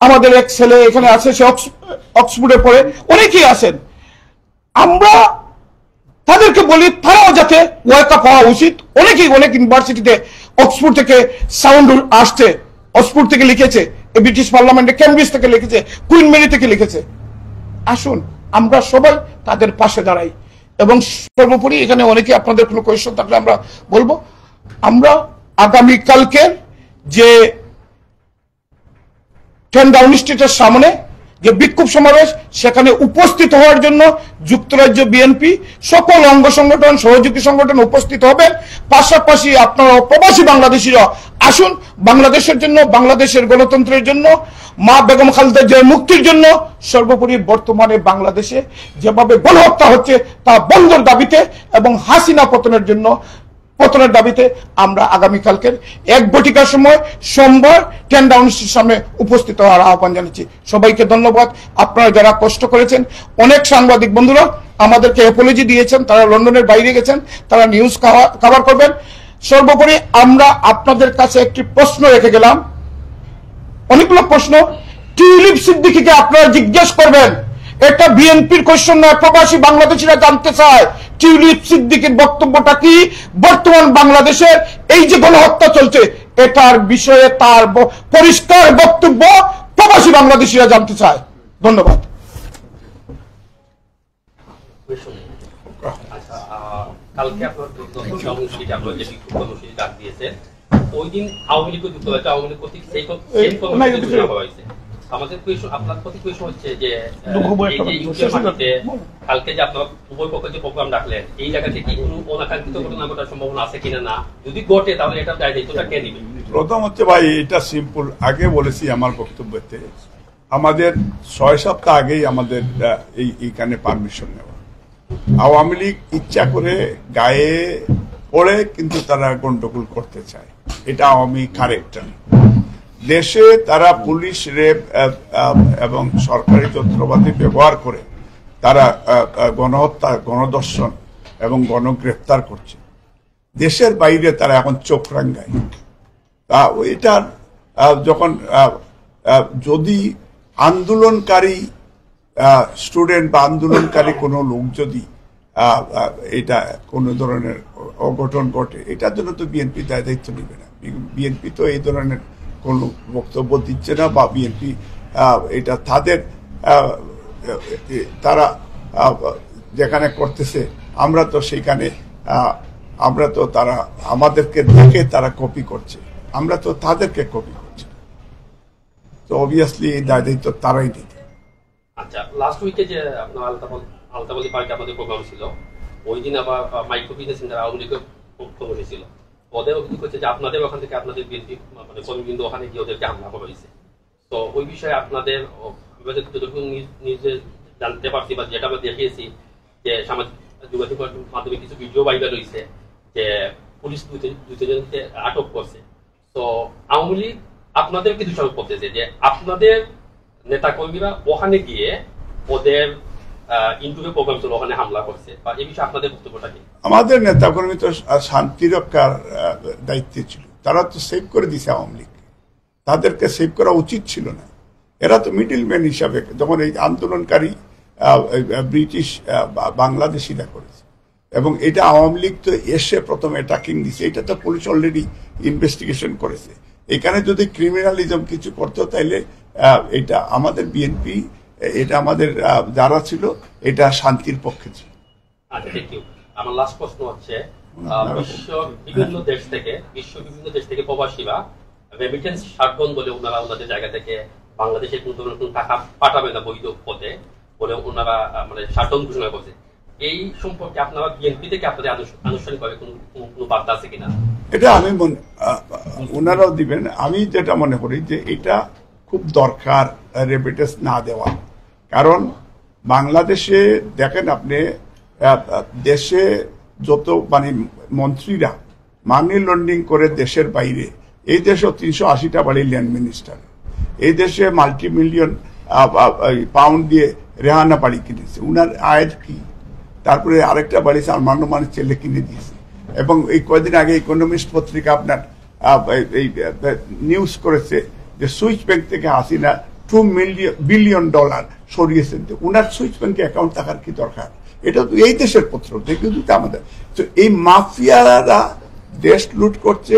আমাদের এক ছেলে এখানে আছে, সে অক্স- অক্সফোর্ডে পড়ে। অনেকেই আছেন। আমরা তাদেরকে বলি, তারাও যাতে ওয়ার্ক আপ হওয়া উচিত। অনেকেই অনেক ইউনিভার্সিটিতে অক্সফোর্ড থেকে সাউন্ড আসছে। অক্সফোর্ড থেকে লিখেছে ব্রিটিশ পার্লামেন্টে, ক্যামব্রিজ থেকে লিখেছে, কুইন মেরি থেকে লিখেছে। আসুন, আমরা সবাই তাদের পাশে দাঁড়াই। এবং সর্বোপরি এখানে অনেকে আপনাদের কোনো কোয়েশ্চন থাকলে আমরা বলব। আমরা আগামীকালকে যে টেন ডাউন স্ট্রিটের সামনে যে বিক্ষোভ সমাবেশ, সেখানে উপস্থিত হওয়ার জন্য যুক্তরাজ্য বিএনপি সকল অঙ্গ সংগঠন, সহযোগী সংগঠন উপস্থিত হবেন পাশাপাশি আপনারা প্রবাসী বাংলাদেশিরা আসুন, বাংলাদেশের জন্য, বাংলাদেশের গণতন্ত্রের জন্য, মা বেগম খালেদা জিয়ার মুক্তির জন্য, সর্বোপরি বর্তমানে বাংলাদেশে যেভাবে গণহত্যা হচ্ছে তা বন্ধর দাবিতে এবং হাসিনা পতনের জন্য পতনের দাবিতে আমরা আগামীকালকের এক বটিকার সময় সোমবার টেন্ডা অনুষ্ঠানের সামনে উপস্থিত হওয়ার আহ্বান জানাচ্ছি সবাইকে ধন্যবাদ। আপনারা যারা কষ্ট করেছেন, অনেক সাংবাদিক বন্ধুরা আমাদেরকে অ্যাপোলজি দিয়েছেন, তারা লন্ডনের বাইরে গেছেন, তারা নিউজ কভার করবেন। সর্বোপরি আমরা আপনাদের কাছে একটি প্রশ্ন রেখে গেলাম। অনেকগুলো প্রশ্ন। টিউলিপ সিদ্দিকিকে আপনারা জিজ্ঞেস করবেন। এটা বিএনপির কোশ্চেন নয়। প্রবাসী বাংলাদেশিরা জানতে চায়। টিউলিপ সিদ্দিকির বক্তব্যটা কি? বর্তমান বাংলাদেশের এই যে গণহত্যা চলছে এটার বিষয়ে তার পরিষ্কার বক্তব্য প্রবাসী বাংলাদেশিরা জানতে চায়। ধন্যবাদ। কালকে আপনার কর্মসূচিটা আপনার যে বিক্ষোভ কর্মসূচি ডাক দিয়েছেন ওই দিন আওয়ামী লীগ যুক্ত হয়েছে। আওয়ামী লীগ কর্তৃক সেই কর্মসূচি হয়েছে। আমাদের question- আপনার প্রতি question হচ্ছে যে এই যে ইউকের মাটিতে কালকে যে আপনার উভয় পক্ষে যে প্রোগ্রাম ডাকলেন এই জায়গাতে কি কোনো অনাকাঙ্ক্ষিত ঘটনা ঘটার সম্ভাবনা আছে কিনা না? যদি ঘটে তাহলে এটা দায় দায়িত্বটা কে নিবে? প্রথম হচ্ছে ভাই এটা সিম্পল আগে বলেছি আমার বক্তব্যতে আমাদের ছয় সপ্তাহ আগেই আমাদের এই এইখানে পারমিশন নেওয়া। আওয়ামী লীগ ইচ্ছা করে গায়ে পড়ে কিন্তু তারা গন্ডগোল করতে চায়। এটা আওয়ামী ক্যারেক্টার দেশে তারা পুলিশ, রেপ এবং সরকারি যন্ত্রপাতি ব্যবহার করে তারা গণহত্যা গণদর্শন এবং গণগ্রেপ্তার করছে। দেশের বাইরে তারা এখন চোখ রাঙ্গায়। তা এটার যখন যদি আন্দোলনকারী স্টুডেন্ট বা আন্দোলনকারী কোনো লোক যদি এটা কোনো ধরনের অঘটন ঘটে, এটার জন্য তো বিএনপি দায়, দায়িত্ব নেবে না। বিএনপি তো এই ধরনের কোনো বক্তব্য দিচ্ছে না বা বিএনপি এটা তাদের তারা যেখানে করতেছে আমরা তো আহ, আমরা তো তারা আমাদেরকে দেখে তারা কপি করছে। আমরা তো তাদেরকে কপি করছি। তো অবভিয়াসলি এই দায় দায়িত্ব তারাই নিতে আচ্ছা লাস্ট উইকে যে আপনার আলতাবাল আলতাবালি পার্কে আমাদের প্রোগ্রাম ছিল ওই দিন আবার মাইক্রো বিজনেস সেন্টার আওয়ামী লীগের কমিটি ছিল ওদের অভিযোগ হচ্ছে যে আপনাদের ওখান থেকে আপনাদের বিএনপি মানে কর্মীবৃন্দ ওখানে গিয়ে ওদেরকে হামলা করা হয়েছে। তো ওই বিষয়ে আপনাদের যতটুকু নিজে জানতে পারছি বা যেটা আমরা দেখিয়েছি যে সামাজিক যোগাযোগ মাধ্যমে কিছু ভিডিও বাইরে রয়েছে যে পুলিশ দুইজন- দুইজনকে আটক করছে। তো আওয়ামী লীগ আপনাদেরকে দোষারোপ করতেছে যে আপনাদের নেতা কর্মীরা ওখানে গিয়ে ওদের প্রোগ্রাম ছিল ওখানে হামলা করছে। এই বিষয়ে আপনাদের বক্তব্যটা কি? আমাদের নেতাকর্মী তো শান্তি রক্ষার দায়িত্বে ছিল। তারা তো সেভ করে দিছে আওয়ামী লীগ। তাদেরকে সেভ করা উচিত ছিল না। এরা তো মিডিল ম্যান হিসাবে যখন এই আন্দোলনকারী ব্রিটিশ বাংলাদেশিরা করেছে। এবং এটা আওয়ামী লীগ তো এসে প্রথম অ্যাটাকিং দিছে এটা তো পুলিশ অলরেডি ইনভেস্টিগেশন করেছে। এখানে যদি ক্রিমিনালিজম কিছু করতো, তাইলে এটা আমাদের বিএনপি এটা আমাদের যারা ছিল এটা শান্তির পক্ষে ছিল। আচ্ছা আমার লাস্ট প্রশ্ন হচ্ছে বিশ্ব বিভিন্ন দেশ থেকে বিশ্ব বিভিন্ন দেশ থেকে প্রবাসীরা রেমিটেন্স সার্বন বলে ওনারা ওনাদের জায়গা থেকে বাংলাদেশে কোনো ধরনের কোনো টাকা পাঠাবে না বৈধ পথে বলে ওনারা মানে সার্বন ঘোষণা করছে। এই সম্পর্কে আপনারা বিএনপি থেকে আপনাদের আনুষ- আনুষ্ঠানিকভাবে কোনো কোনো- বার্তা আছে কিনা? এটা আমি মনে ওনারাও দিবেন। আমি যেটা মনে করি যে এটা খুব দরকার রেমিটেন্স না দেওয়া। কারণ বাংলাদেশে দেখেন আপনি দেশে যত মানে মন্ত্রীরা মানি লন্ডিং করে দেশের বাইরে, এই দেশেও তিনশো আশিটা বাড়ি ল্যান্ড মিনিস্টার এই দেশে মাল্টি মিলিয়ন পাউন্ড দিয়ে রেহানা বাড়ি কিনেছে। উনার আয়ের কি? তারপরে আরেকটা বাড়ি সালমান রহমানের ছেলে কিনে দিয়েছে। এবং এই কয়েকদিন আগে ইকোনমিস্ট পত্রিকা আপনার এই নিউজ করেছে যে সুইচ ব্যাংক থেকে Hasina two million billion dollar সরিয়েছেন। উনার সুইচ ব্যাংকে অ্যাকাউন্ট থাকার কি দরকার? এটা তো এই দেশের পত্র কিন্তু আমাদের। তো এই মাফিয়ারা দেশ লুট করছে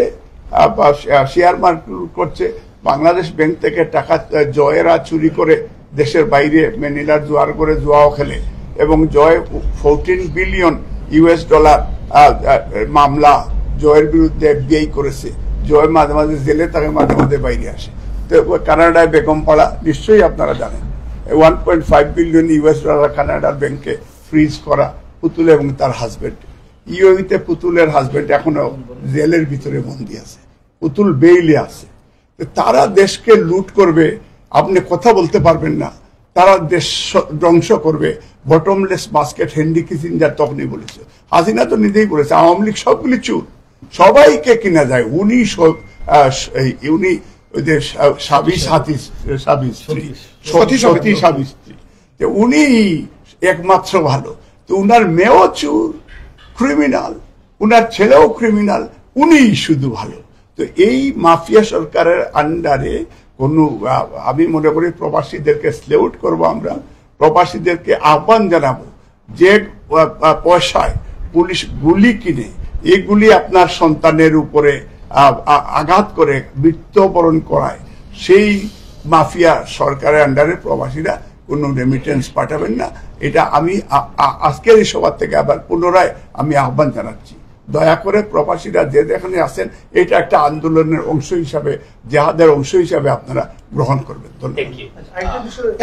শেয়ার মার্কেট লুট করছে, বাংলাদেশ ব্যাংক থেকে টাকা জয়েরা চুরি করে দেশের বাইরে ম্যানিলার জোয়ার করে জুয়াও খেলে। এবং Joy fourteen billion US dollar মামলা জয়ের বিরুদ্ধে এফবিআই করেছে। জয় মাঝে মাঝে জেলে থাকে, মাঝে মাঝে বাইরে আসে। কানাডায় বেগম পাড়া নিশ্চয়ই আপনারা জানেন। One point five billion US dollar কানাডার ব্যাংকে ফ্রিজ করা পুতুল এবং তার হাজবেন্ড ইউএতে পুতুলের হাজবেন্ড এখনও জেলের ভিতরে বন্দি আছে। পুতুল বেইলে আছে। তারা দেশকে লুট করবে আপনি কথা বলতে পারবেন না। তারা দেশ ধ্বংস করবে। বটমলেস বাস্কেট হেনরি কিসিঞ্জার তখনই বলেছে। হাসিনা তো নিজেই বলেছে আওয়ামী লীগ সবগুলি চুর। সবাইকে কিনা যায় উনি স- আহ, স- এই- উনি ওই যে সা- স্বামী সাথী স্বামী স্ত্রী। সতী স্বামী স্ত্রী। উনি একমাত্র ভালো। তো উনার মেয়েও চুর ক্রিমিনাল উনার ছেলেও ক্রিমিনাল উনি শুধু ভালো। তো এই মাফিয়া সরকারের আন্ডারে কোনো আমি মনে করি প্রবাসীদেরকে স্লেউট করব আমরা। প্রবাসীদেরকে আহ্বান জানাব যে পয়সায় পুলিশ গুলি কিনে এগুলি আপনার সন্তানের উপরে আঘাত করে মৃত্যুবরণ করায়। সেই মাফিয়া সরকারের আন্ডারে প্রবাসীরা কোনো রেমিটেন্স পাঠাবেন না। এটা আমি আজকের এই সভার থেকে আবার পুনরায় আমি আহ্বান জানাচ্ছি। দয়া করে প্রবাসীরা যে যেখানে আছেন এটা একটা আন্দোলনের অংশ হিসাবে জেহাদের অংশ হিসাবে আপনারা গ্রহণ করবেন।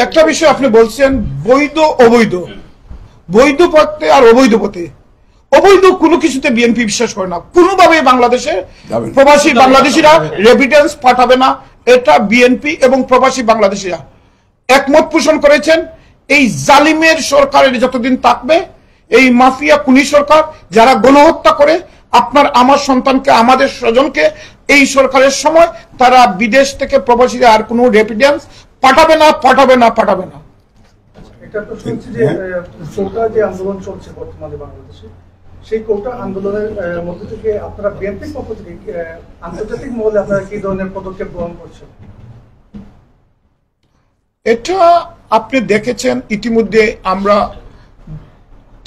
একটা বিষয় আপনি বলছেন বৈধ অবৈধ। বৈধ পথে আর অবৈধ পথে। অবৈধ কোনো কিছুতে বিএনপি বিশ্বাস করে না। কোনোভাবে বাংলাদেশে প্রবাসী বাংলাদেশিরা রেভিডেন্স পাঠাবে না। এটা বিএনপি এবং প্রবাসী বাংলাদেশিরা একমত পোষণ করেছেন। এই জালিমের সরকারের যতদিন থাকবে এই মাফিয়া কুনি সরকার যারা গণহত্যা করে আপনার আমার সন্তানকে আমাদের স্বজনকে এই সরকারের সময় তারা বিদেশ থেকে প্রবাসীরা আর কোনো রেভিডেন্স পাঠাবে না পাঠাবে না পাঠাবে না। এটা তো শুনছি যে আহ, কোটা যে আন্দোলন চলছে বর্তমানে বাংলাদেশে সেই কোটা আন্দোলনের মধ্যে থেকে আপনারা বিএনপির পক্ষ থেকে আন্তর্জাতিক মহলে আপনারা কি ধরনের পদক্ষেপ গ্রহণ করছেন? এটা আপনি দেখেছেন, ইতিমধ্যে আমরা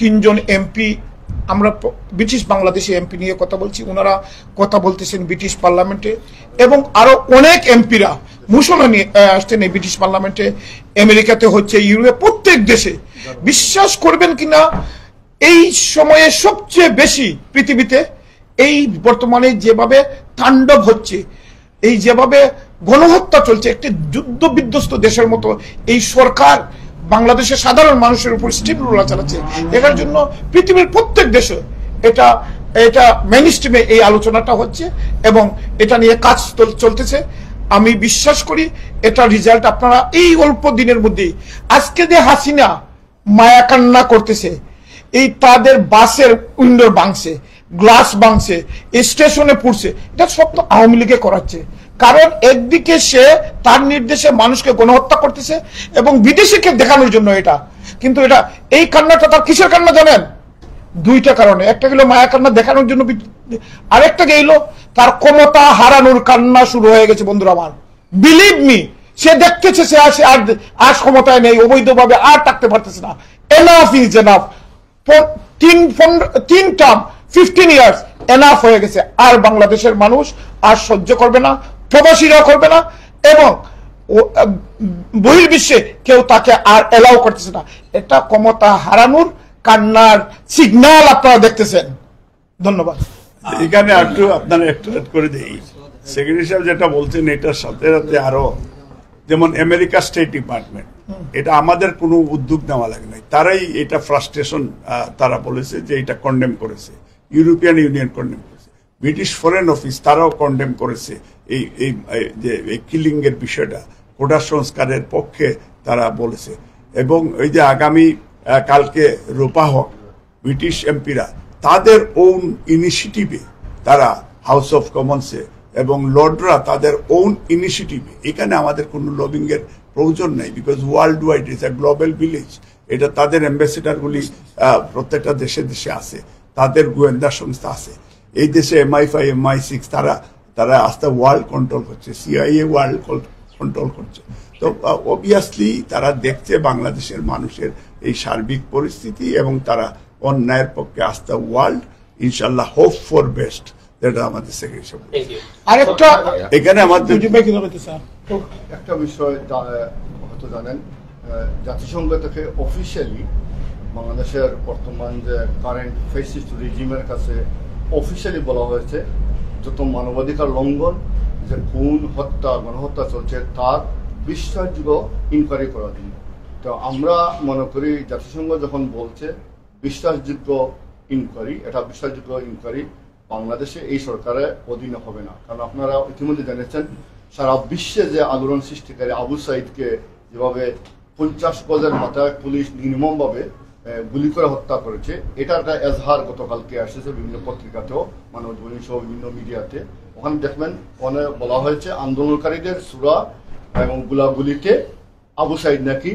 তিনজন এমপি, আমরা ব্রিটিশ বাংলাদেশি এমপি নিয়ে কথা বলছি, ওনারা কথা বলতেছেন ব্রিটিশ পার্লামেন্টে, এবং আরও অনেক এমপিরা মুসলমান আসছেন এই ব্রিটিশ পার্লামেন্টে। আমেরিকাতে হচ্ছে, ইউরোপে প্রত্যেক দেশে। বিশ্বাস করবেন কিনা এই সময়ে সবচেয়ে বেশি পৃথিবীতে এই বর্তমানে যেভাবে তাণ্ডব হচ্ছে, এই যেভাবে গণহত্যা চলছে, একটি যুদ্ধ বিধ্বস্ত দেশের মতো এই সরকার বাংলাদেশের সাধারণ মানুষের উপর স্টিম রোলা চালাচ্ছে, এটার জন্য পৃথিবীর প্রত্যেক দেশে এটা এটা মেইন স্ট্রিমে এই আলোচনাটা হচ্ছে এবং এটা নিয়ে কাজ চলতেছে। আমি বিশ্বাস করি এটা রেজাল্ট আপনারা এই অল্প দিনের মধ্যেই, আজকে যে হাসিনা মায়া কান্না করতেছে এই তাদের বাসের উইন্ডোর বাংছে গ্লাস বাংছে স্টেশনে পুড়ছে। এটা সব তো আওয়ামী লীগে করাচ্ছে। কারণ একদিকে সে তার নির্দেশে মানুষকে গণহত্যা করতেছে এবং বিদেশিকে দেখানোর জন্য এটা। কিন্তু এটা, এই কান্নাটা তার কিসের কান্না জানেন? দুইটা কারণে। একটা গেল মায়া কান্না দেখানোর জন্য আরেকটা গেল তার ক্ষমতা হারানোর কান্না শুরু হয়ে গেছে, বন্ধুরা আমার। বিলিভ মি সে দেখতেছে সে আর আর ক্ষমতায় নেই, অবৈধভাবে আর থাকতে পারতেছে না। এনাফ ইজ এনাফ তিন টার্ম ফিফটিন ইয়ার্স এনাফ হয়ে গেছে। আর বাংলাদেশের মানুষ আর সহ্য করবে না, প্রবাসীরাও করবে না, এবং বহির্বিশ্বে কেউ তাকে আর এলাও করতেছে না। এটা ক্ষমতা হারানোর কান্নার সিগন্যাল আপনারা দেখতেছেন। ধন্যবাদ। এখানে একটু আপনারা একটু করে দেই। সেক্রেটারি সাহেব যেটা বলছেন, এটার সাথে সাথে আরও, যেমন আমেরিকা স্টেট ডিপার্টমেন্ট এটা আমাদের কোনো উদ্যোগ নেওয়া লাগে নাই। তারাই এটা ফ্রাস্ট্রেশন তারা বলেছে যে এটা কন্ডেম করেছে। ইউরোপিয়ান ইউনিয়ন কন্ডেম করেছে। ব্রিটিশ ফরেন অফিস তারাও কন্ডেম করেছে এই এই যে, এই কিলিং এর বিষয়টা। কোটা সংস্কারের পক্ষে তারা বলেছে। এবং ওই যে আগামী কালকে রূপা হক ব্রিটিশ এমপিরা তাদের ওন ইনিশিয়েটিভে তারা হাউস অফ কমন্সে এবং লর্ডরা তাদের ওন ইনিশিয়েটিভে এখানে আমাদের কোনো লবিং এর প্রয়োজন নেই because world wide is a global village এটা তাদের অ্যাম্বাসেডারগুলি প্রত্যেকটা দেশে দেশে আছে তাদের গোয়েন্দা সংস্থা আছে। এই দেশে এমআই ফাইভ এমআই সিক্স তারা তারা আস্তে ওয়ার্ল্ড কন্ট্রোল করছে সিআইএ ওয়ার্ল্ড কন্ট্রোল করছে। তো অবভিয়াসলি তারা দেখছে বাংলাদেশের মানুষের এই সার্বিক পরিস্থিতি এবং তারা অন্যায়ের পক্ষে আস্থা ওয়ার্ল্ড ইনশাল্লাহ হোপ ফর বেস্ট যেটা আমাদের সেক্রেটারি আরেকটা এখানে আমাদের একটা বিষয় হয়তো জানেন জাতিসংঘ থেকে অফিসিয়ালি বাংলাদেশের বর্তমান যে কারেন্ট ফেসিস্ট রিজিমের কাছে অফিসিয়ালি বলা হয়েছে যত মানবাধিকার লঙ্ঘন, যে খুন হত্যা, গণহত্যা চলছে, তার বিশ্বাসযোগ্য ইনকোয়ারি করার জন্য। তো আমরা মনে করি জাতিসংঘ যখন বলছে বিশ্বাসযোগ্য ইনকোয়ারি এটা বিশ্বাসযোগ্য ইনকোয়ারি বাংলাদেশে এই সরকারের অধীনে হবে না। কারণ আপনারা ইতিমধ্যে জেনেছেন সারা বিশ্বে যে আলোড়ন সৃষ্টিকারী আবু সাইদকে যেভাবে পঞ্চাশ গজের মাথায় পুলিশ নির্মমভাবে গুলি করে হত্যা করেছে এটা একটা এজহার গতকালকে আসছে বিভিন্ন পত্রিকাতেও মানবজীবনী সহ বিভিন্ন মিডিয়াতে। ওখানে দেখবেন, ওখানে বলা হয়েছে, আন্দোলনকারীদের সুরা এবং গুলাগুলিতে আবু সাইদ নাকি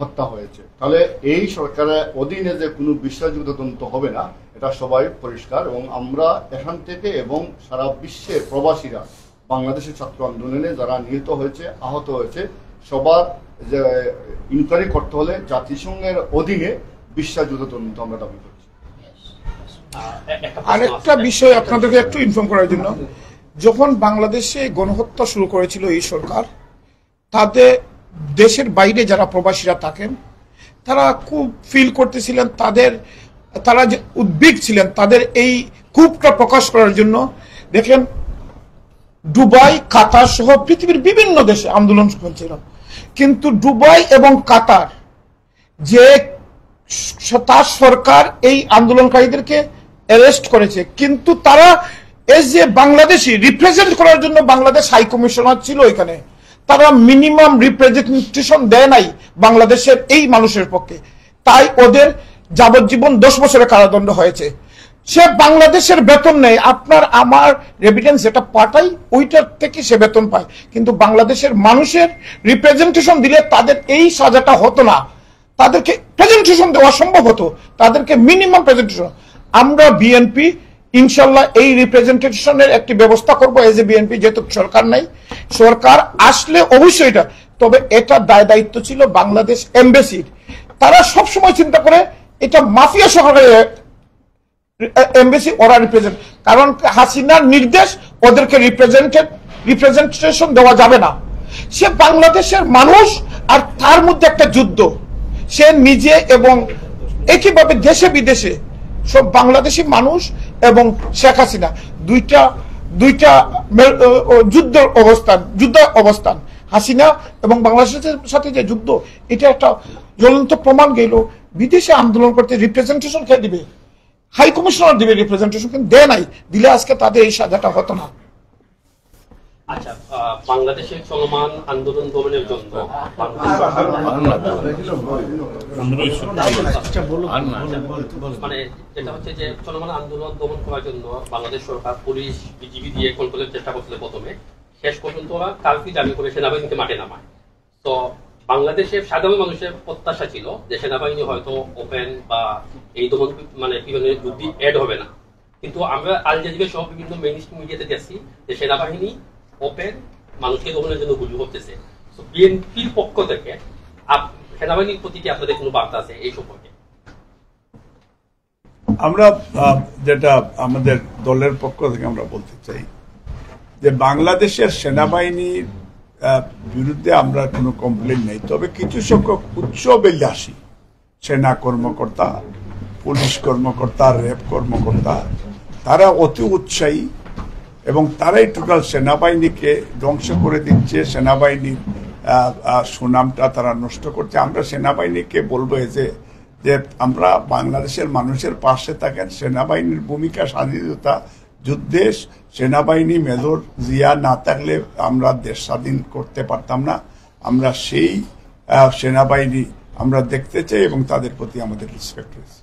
হত্যা হয়েছে। তাহলে এই সরকারের অধীনে যে কোনো বিশ্বাসযোগ্য তদন্ত হবে না, এটা সবাই পরিষ্কার এবং আমরা এখান থেকে এবং সারা বিশ্বে প্রবাসীরা বাংলাদেশের ছাত্র আন্দোলনে যারা নিহত হয়েছে আহত হয়েছে সবার যে ইনকোয়ারি করতে হলে জাতিসংঘের অধীনে বিশ্বাসযোগ্য তদন্ত আমরা দাবি করছি। আরেকটা বিষয় আপনাদেরকে একটু ইনফর্ম করার জন্য। যখন বাংলাদেশে গণহত্যা শুরু করেছিল এই সরকার তাতে দেশের বাইরে যারা প্রবাসীরা থাকেন তারা খুব ফিল করতেছিলেন তাদের তারা যে উদ্বিগ ছিলেন তাদের এই ক্ষোভটা প্রকাশ করার জন্য। দেখেন দুবাই, কাতার সহ পৃথিবীর বিভিন্ন দেশে আন্দোলন চলছিল। কিন্তু ডুবাই এবং কাতার যে তার সরকার এই আন্দোলনকারীদেরকে অ্যারেস্ট করেছে, কিন্তু তারা এস যে বাংলাদেশি রিপ্রেজেন্ট করার জন্য বাংলাদেশ হাই কমিশনার ছিল এখানে, তারা মিনিমাম রিপ্রেজেন্টেশন দেয় নাই বাংলাদেশের এই মানুষের পক্ষে। তাই ওদের যাবজ্জীবন দশ বছরের কারাদণ্ড হয়েছে। সে বাংলাদেশের বেতন নেই। আপনার, আমার রেভিডেন্স যেটা পাঠাই, ওইটার থেকে সে বেতন পায়। কিন্তু বাংলাদেশের মানুষের রিপ্রেজেন্টেশন দিলে তাদের এই সাজাটা হতো না। তাদেরকে প্রেজেন্টেশন দেওয়া সম্ভব হতো। তাদেরকে মিনিমাম প্রেজেন্টেশন আমরা বিএনপি ইনশাল্লাহ এই রিপ্রেজেন্টেশনের একটি ব্যবস্থা করব এজ এ বিএনপি যেহেতু সরকার নাই। সরকার আসলে অবশ্যই এটা। তবে এটা দায় দায়িত্ব ছিল বাংলাদেশ এমবেসির তারা সবসময় চিন্তা করে, এটা মাফিয়া সহকারে এমবেসি ওরা রিপ্রেজেন্ট কারণ হাসিনার নির্দেশ ওদেরকে রিপ্রেজেন্টেড রিপ্রেজেন্টেশন দেওয়া যাবে না। সে বাংলাদেশের মানুষ আর তার মধ্যে একটা যুদ্ধ। সে নিজে এবং একইভাবে দেশে বিদেশে সব বাংলাদেশি মানুষ এবং শেখ হাসিনা। দুইটা দুইটা যুদ্ধ অবস্থান যুদ্ধ অবস্থান। হাসিনা এবং বাংলাদেশের সাথে যে যুদ্ধ, এটা একটা জ্বলন্ত প্রমাণ গেল। বিদেশে আন্দোলন করতে রিপ্রেজেন্টেশন খেয়ে দিবে। হাই কমিশনার দিবে রিপ্রেজেন্টেশন কিন্তু দেয় নাই। দিলে আজকে তাদের এই সাজাটা হতো না। আচ্ছা চলমান আন্দোলন দমনের জন্য মানে হচ্ছে যে চলমান আন্দোলন করার জন্য বাংলাদেশ সরকার পুলিশ দিয়ে চেষ্টা করছিল প্রথমে। শেষ পর্যন্ত ওরা কার্ফি দাবি করে সেনাবাহিনীকে মাঠে নামায়। তো বাংলাদেশের সাধারণ মানুষের প্রত্যাশা ছিল যে সেনাবাহিনী হয়তো ওপেন বা এই দমন মানে বিভিন্ন যুদ্ধি এড হবে না। কিন্তু আমরা আল জাজিরা সহ বিভিন্ন মিডিয়াতে দেখছি যে সেনাবাহিনী ওপেন মানুষকে দমনের জন্য গুলি করতেছে। তো বিএনপির পক্ষ থেকে সেনাবাহিনীর প্রতি কি আপনাদের কোনো বার্তা আছে এই সম্পর্কে? আমরা যেটা আমাদের দলের পক্ষ থেকে আমরা বলতে চাই যে বাংলাদেশের সেনাবাহিনীর বিরুদ্ধে আমরা কোনো কমপ্লেন নেই। তবে কিছু সংখ্যক উচ্চ বিলাসী সেনা কর্মকর্তা, পুলিশ কর্মকর্তা, র্যাব কর্মকর্তা, তারা অতি উৎসাহী এবং তারাই টোটাল সেনাবাহিনীকে ধ্বংস করে দিচ্ছে। সেনাবাহিনীর সুনামটা তারা নষ্ট করছে। আমরা সেনাবাহিনীকে বলব যে যে আমরা বাংলাদেশের মানুষের পাশে থাকেন। সেনাবাহিনীর ভূমিকা, স্বাধীনতা যুদ্ধে সেনাবাহিনী মেজর জিয়া না থাকলে আমরা দেশ স্বাধীন করতে পারতাম না। আমরা সেই সেনাবাহিনী আমরা দেখতে চাই এবং তাদের প্রতি আমাদের রেসপেক্ট রয়েছে।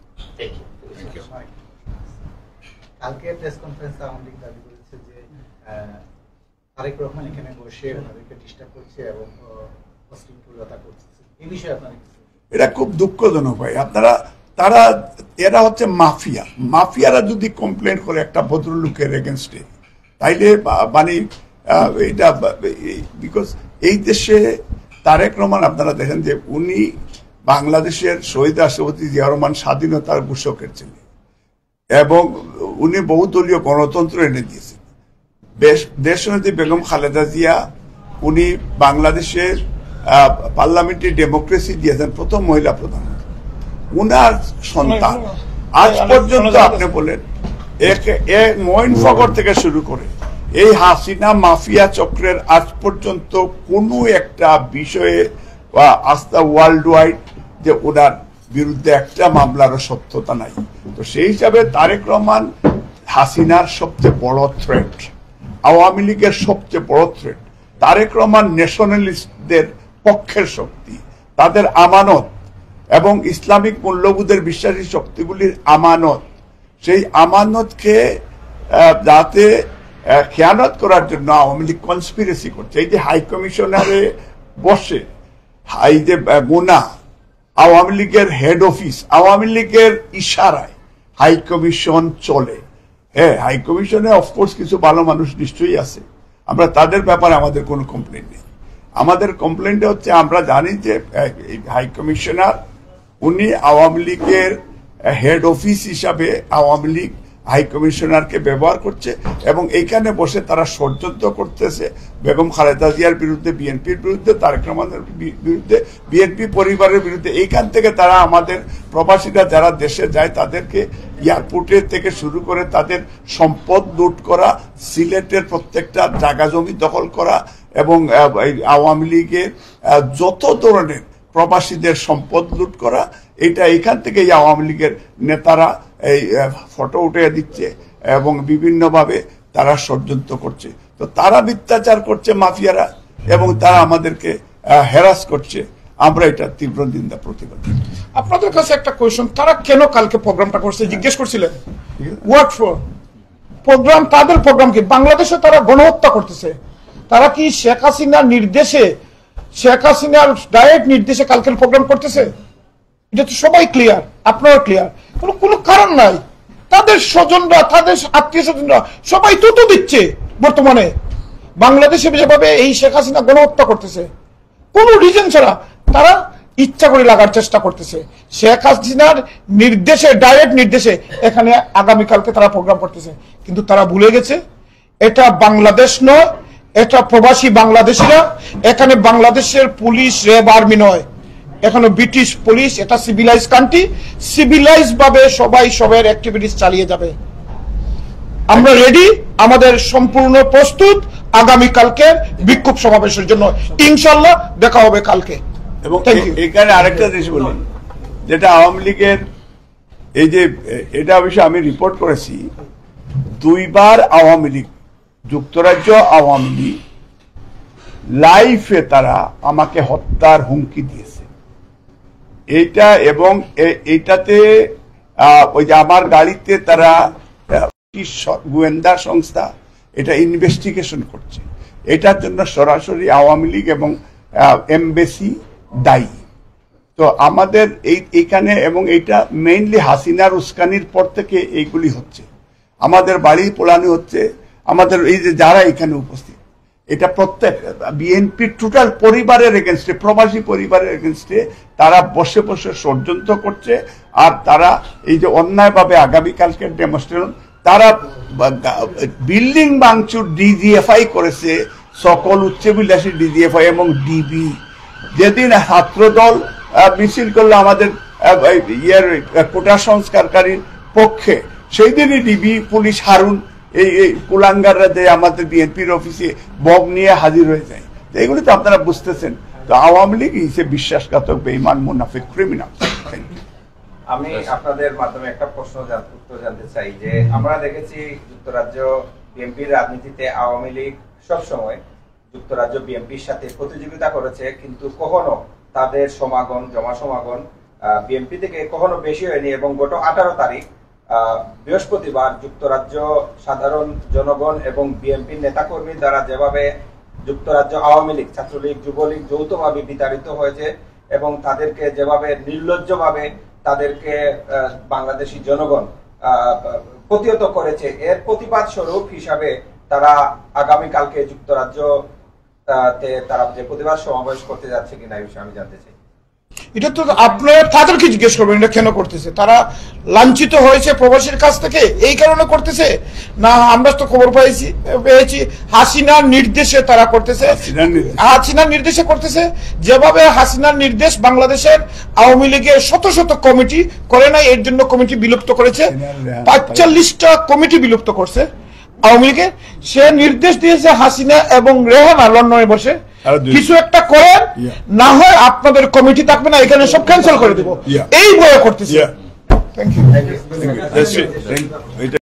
কালকে প্রেস কনফারেন্সে আওয়ামী লীগ দাবি করেছে যে তারেক রহমান এখানে বসে ওনাদেরকে ডিস্টার্ব করছে এবং অশৃঙ্খলতা করছে। এই বিষয়ে আপনার এটা খুব দুঃখজনক ভাই। আপনারা তারা এরা হচ্ছে মাফিয়া। মাফিয়ারা যদি কমপ্লেন করে একটা ভদ্রলোকের এগেনস্টে তাইলে মানে এটা বিকজ এই দেশে তারেক রহমান আপনারা দেখেন যে উনি বাংলাদেশের শহীদ রাষ্ট্রপতি জিয়া রহমান স্বাধীনতার ঘোষকের ছিলেন এবং উনি বহুদলীয় গণতন্ত্র এনে দিয়েছেন। দেশ- দেশনেত্রী বেগম খালেদা জিয়া উনি বাংলাদেশের আহ, পার্লামেন্টারি ডেমোক্রেসি দিয়েছেন প্রথম মহিলা প্রধানমন্ত্রী উনার সন্তান। আজ পর্যন্ত আপনি বলেন এক- মঈন ফগর থেকে শুরু করে এই হাসিনা মাফিয়া চক্রের আজ পর্যন্ত কোনো একটা বিষয়ে বা আস্থা ওয়ার্ল্ড ওয়াইড যে ওনার বিরুদ্ধে একটা মামলার সত্যতা নাই। তো সেই হিসাবে তারেক রহমান হাসিনার সবচেয়ে বড় থ্রেট আওয়ামী লীগের সবচেয়ে বড় থ্রেট তারেক রহমান ন্যাশনালিস্টদের পক্ষের শক্তি তাদের আমানত এবং ইসলামিক মূল্যবোধের বিশ্বাসী শক্তিগুলির আমানত। সেই আমানতকে যাতে খেয়ানত করার জন্য আওয়ামী লীগ কনস্পিরেসি করছে। এই যে হাই কমিশনারে বসে, এই যে মোনা আওয়ামী লীগের হেড অফিস আওয়ামী লীগের ইশারায় হাই কমিশন চলে। হ্যাঁ হাই কমিশনে অফকোর্স কিছু ভালো মানুষ নিশ্চয়ই আছে। আমরা তাদের ব্যাপারে আমাদের কোনো কমপ্লেন নেই। আমাদের কমপ্লেনটা হচ্ছে আমরা জানি যে হাই কমিশনার উনি আওয়ামী লীগের হেড অফিস হিসাবে আওয়ামী লীগ হাই কমিশনারকে ব্যবহার করছে এবং এইখানে বসে তারা ষড়যন্ত্র করতেছে। বেগম খালেদা জিয়ার বিরুদ্ধে, বিএনপির বিরুদ্ধে, তারেক রহমানের বিরুদ্ধে, বিএনপি পরিবারের বিরুদ্ধে। এইখান থেকে তারা আমাদের প্রবাসীরা যারা দেশে যায় তাদেরকে এয়ারপোর্টের থেকে শুরু করে তাদের সম্পদ লুট করা, সিলেটের প্রত্যেকটা জায়গা জমি দখল করা এবং আওয়ামী লীগের যত ধরনের প্রবাসীদের সম্পদ লুট করা এটা এখান থেকে আওয়ামী লীগের নেতারা এই ফটো উঠে দিচ্ছে এবং বিভিন্নভাবে তারা ষড়যন্ত্র করছে। তো তারা মিথ্যাচার করছে মাফিয়ারা এবং তারা আমাদেরকে হেরাস করছে। আমরা এটা তীব্র নিন্দা প্রতিবাদ আপনাদের কাছে একটা কোয়েশন তারা কেন কালকে প্রোগ্রামটা করছে? জিজ্ঞেস করছিলেন। হোয়াট ফর প্রোগ্রাম তাদের প্রোগ্রাম কি? বাংলাদেশে তারা গণহত্যা করতেছে। তারা কি শেখ হাসিনার নির্দেশে শেখ হাসিনার ডাইরেক্ট নির্দেশে কালকের প্রোগ্রাম করতেছে? এটা তো সবাই ক্লিয়ার আপনারা ক্লিয়ার কোনো কোনো কারণ নাই। তাদের স্বজনরা, তাদের আত্মীয় স্বজনরা সবাই তুতু দিচ্ছে বর্তমানে। বাংলাদেশে যেভাবে এই শেখ হাসিনা গণহত্যা করতেছে, কোনো রিজন ছাড়া তারা ইচ্ছা করে লাগার চেষ্টা করতেছে। শেখ হাসিনার নির্দেশে ডাইরেক্ট নির্দেশে এখানে আগামীকালকে তারা প্রোগ্রাম করতেছে। কিন্তু তারা ভুলে গেছে, এটা বাংলাদেশ নয় এটা প্রবাসী বাংলাদেশিরা এখানে বাংলাদেশের পুলিশ র্যাব আর্মি নয়। এখানে ব্রিটিশ পুলিশ এটা সিভিলাইজ কান্ট্রি সিভিলাইজ ভাবে সবাই সবের অ্যাক্টিভিটিস চালিয়ে যাবে। আমরা রেডি আমাদের সম্পূর্ণ প্রস্তুত আগামীকালকে বিক্ষোভ সমাবেশের জন্য। ইনশাল্লাহ দেখা হবে কালকে। এবং এখানে আরেকটা জিনিস বলি যেটা আওয়ামী লীগের এই যে এটা অবশ্য আমি রিপোর্ট করেছি দুইবার আওয়ামী লীগ যুক্তরাজ্য আওয়ামী লীগ লাইফে তারা আমাকে হত্যার হুমকি দিয়েছে। এইটা এবং এইটাতে ওই যে আমার গাড়িতে তারা গোয়েন্দা সংস্থা এটা ইনভেস্টিগেশন করছে। এটার জন্য সরাসরি আওয়ামী লীগ এবং এমবেসি দায়ী। তো আমাদের এই এখানে এবং এটা মেইনলি হাসিনার উস্কানির পর থেকে এইগুলি হচ্ছে। আমাদের বাড়ি পোলানি হচ্ছে। আমাদের এই যে যারা এখানে উপস্থিত, এটা প্রত্যেক বিএনপির টোটাল পরিবারের এগেনস্টে প্রবাসী পরিবারের এগেনস্টে তারা বসে বসে ষড়যন্ত্র করছে, আর তারা এই যে অন্যায়ভাবে আগামীকালকের ডেমনস্ট্রেশন তারা বিল্ডিং ভাঙচুর ডিজিএফআই করেছে, সকল উচ্চবিলাসী ডিজিএফআই এবং ডিবি যেদিন ছাত্রদল মিছিল করল আমাদের ইয়ের কোটা সংস্কারকারীর পক্ষে সেই দিনই ডিবি পুলিশ হারুন এই এই কুলাঙ্গাররা যে আমাদের বিএনপির অফিসে বম নিয়ে হাজির হয়ে যায়, তো এগুলি তো আপনারা বুঝতেছেন। তো আওয়ামী লীগ হিসে বিশ্বাসঘাতক বেইমান মুনাফিক ক্রিমিনাল আমি আপনাদের মাধ্যমে একটা প্রশ্ন উত্তর জানতে চাই যে, আমরা দেখেছি যুক্তরাজ্য বিএনপির রাজনীতিতে আওয়ামী লীগ সবসময় যুক্তরাজ্য বিএনপির সাথে প্রতিযোগিতা করেছে, কিন্তু কখনো তাদের সমাগম জমা সমাগম বিএনপি থেকে কখনো বেশি হয়নি এবং গত আঠারো তারিখ বৃহস্পতিবার যুক্তরাজ্য সাধারণ জনগণ এবং বিএনপির নেতাকর্মী দ্বারা যেভাবে যুক্তরাজ্য আওয়ামী লীগ, ছাত্রলীগ, যুবলীগ যৌথভাবে বিতাড়িত হয়েছে এবং তাদেরকে যেভাবে নির্লজ্জভাবে তাদেরকে বাংলাদেশি জনগণ প্রতিহত করেছে, এর প্রতিবাদ স্বরূপ হিসাবে তারা আগামীকালকে যুক্তরাজ্য তে তারা যে প্রতিবাদ সমাবেশ করতে যাচ্ছে কিনা এই বিষয়ে আমি জানতে চাই। এটা তো আপনারা তাদেরকে জিজ্ঞেস করবেন এটা কেন করতেছে? তারা লাঞ্ছিত হয়েছে প্রবাসীর কাছ থেকে এই কারণে করতেছে? না আমরা তো খবর পাইছি পেয়েছি। হাসিনার নির্দেশে তারা করতেছে। হাসিনার নির্দেশে। করতেছে। যেভাবে হাসিনার নির্দেশ বাংলাদেশের আওয়ামী লীগের শত শত কমিটি করে নাই এর জন্য কমিটি বিলুপ্ত করেছে। পাঁচচল্লিশটা কমিটি বিলুপ্ত করছে আওয়ামী লীগের। সে নির্দেশ দিয়েছে হাসিনা এবং রেহানা লন্ডনে বসে। কিছু একটা করেন না হয় আপনাদের কমিটি থাকবে না এখানে সব ক্যান্সেল করে দেবো. এই বয়ে করতেছি. Thank you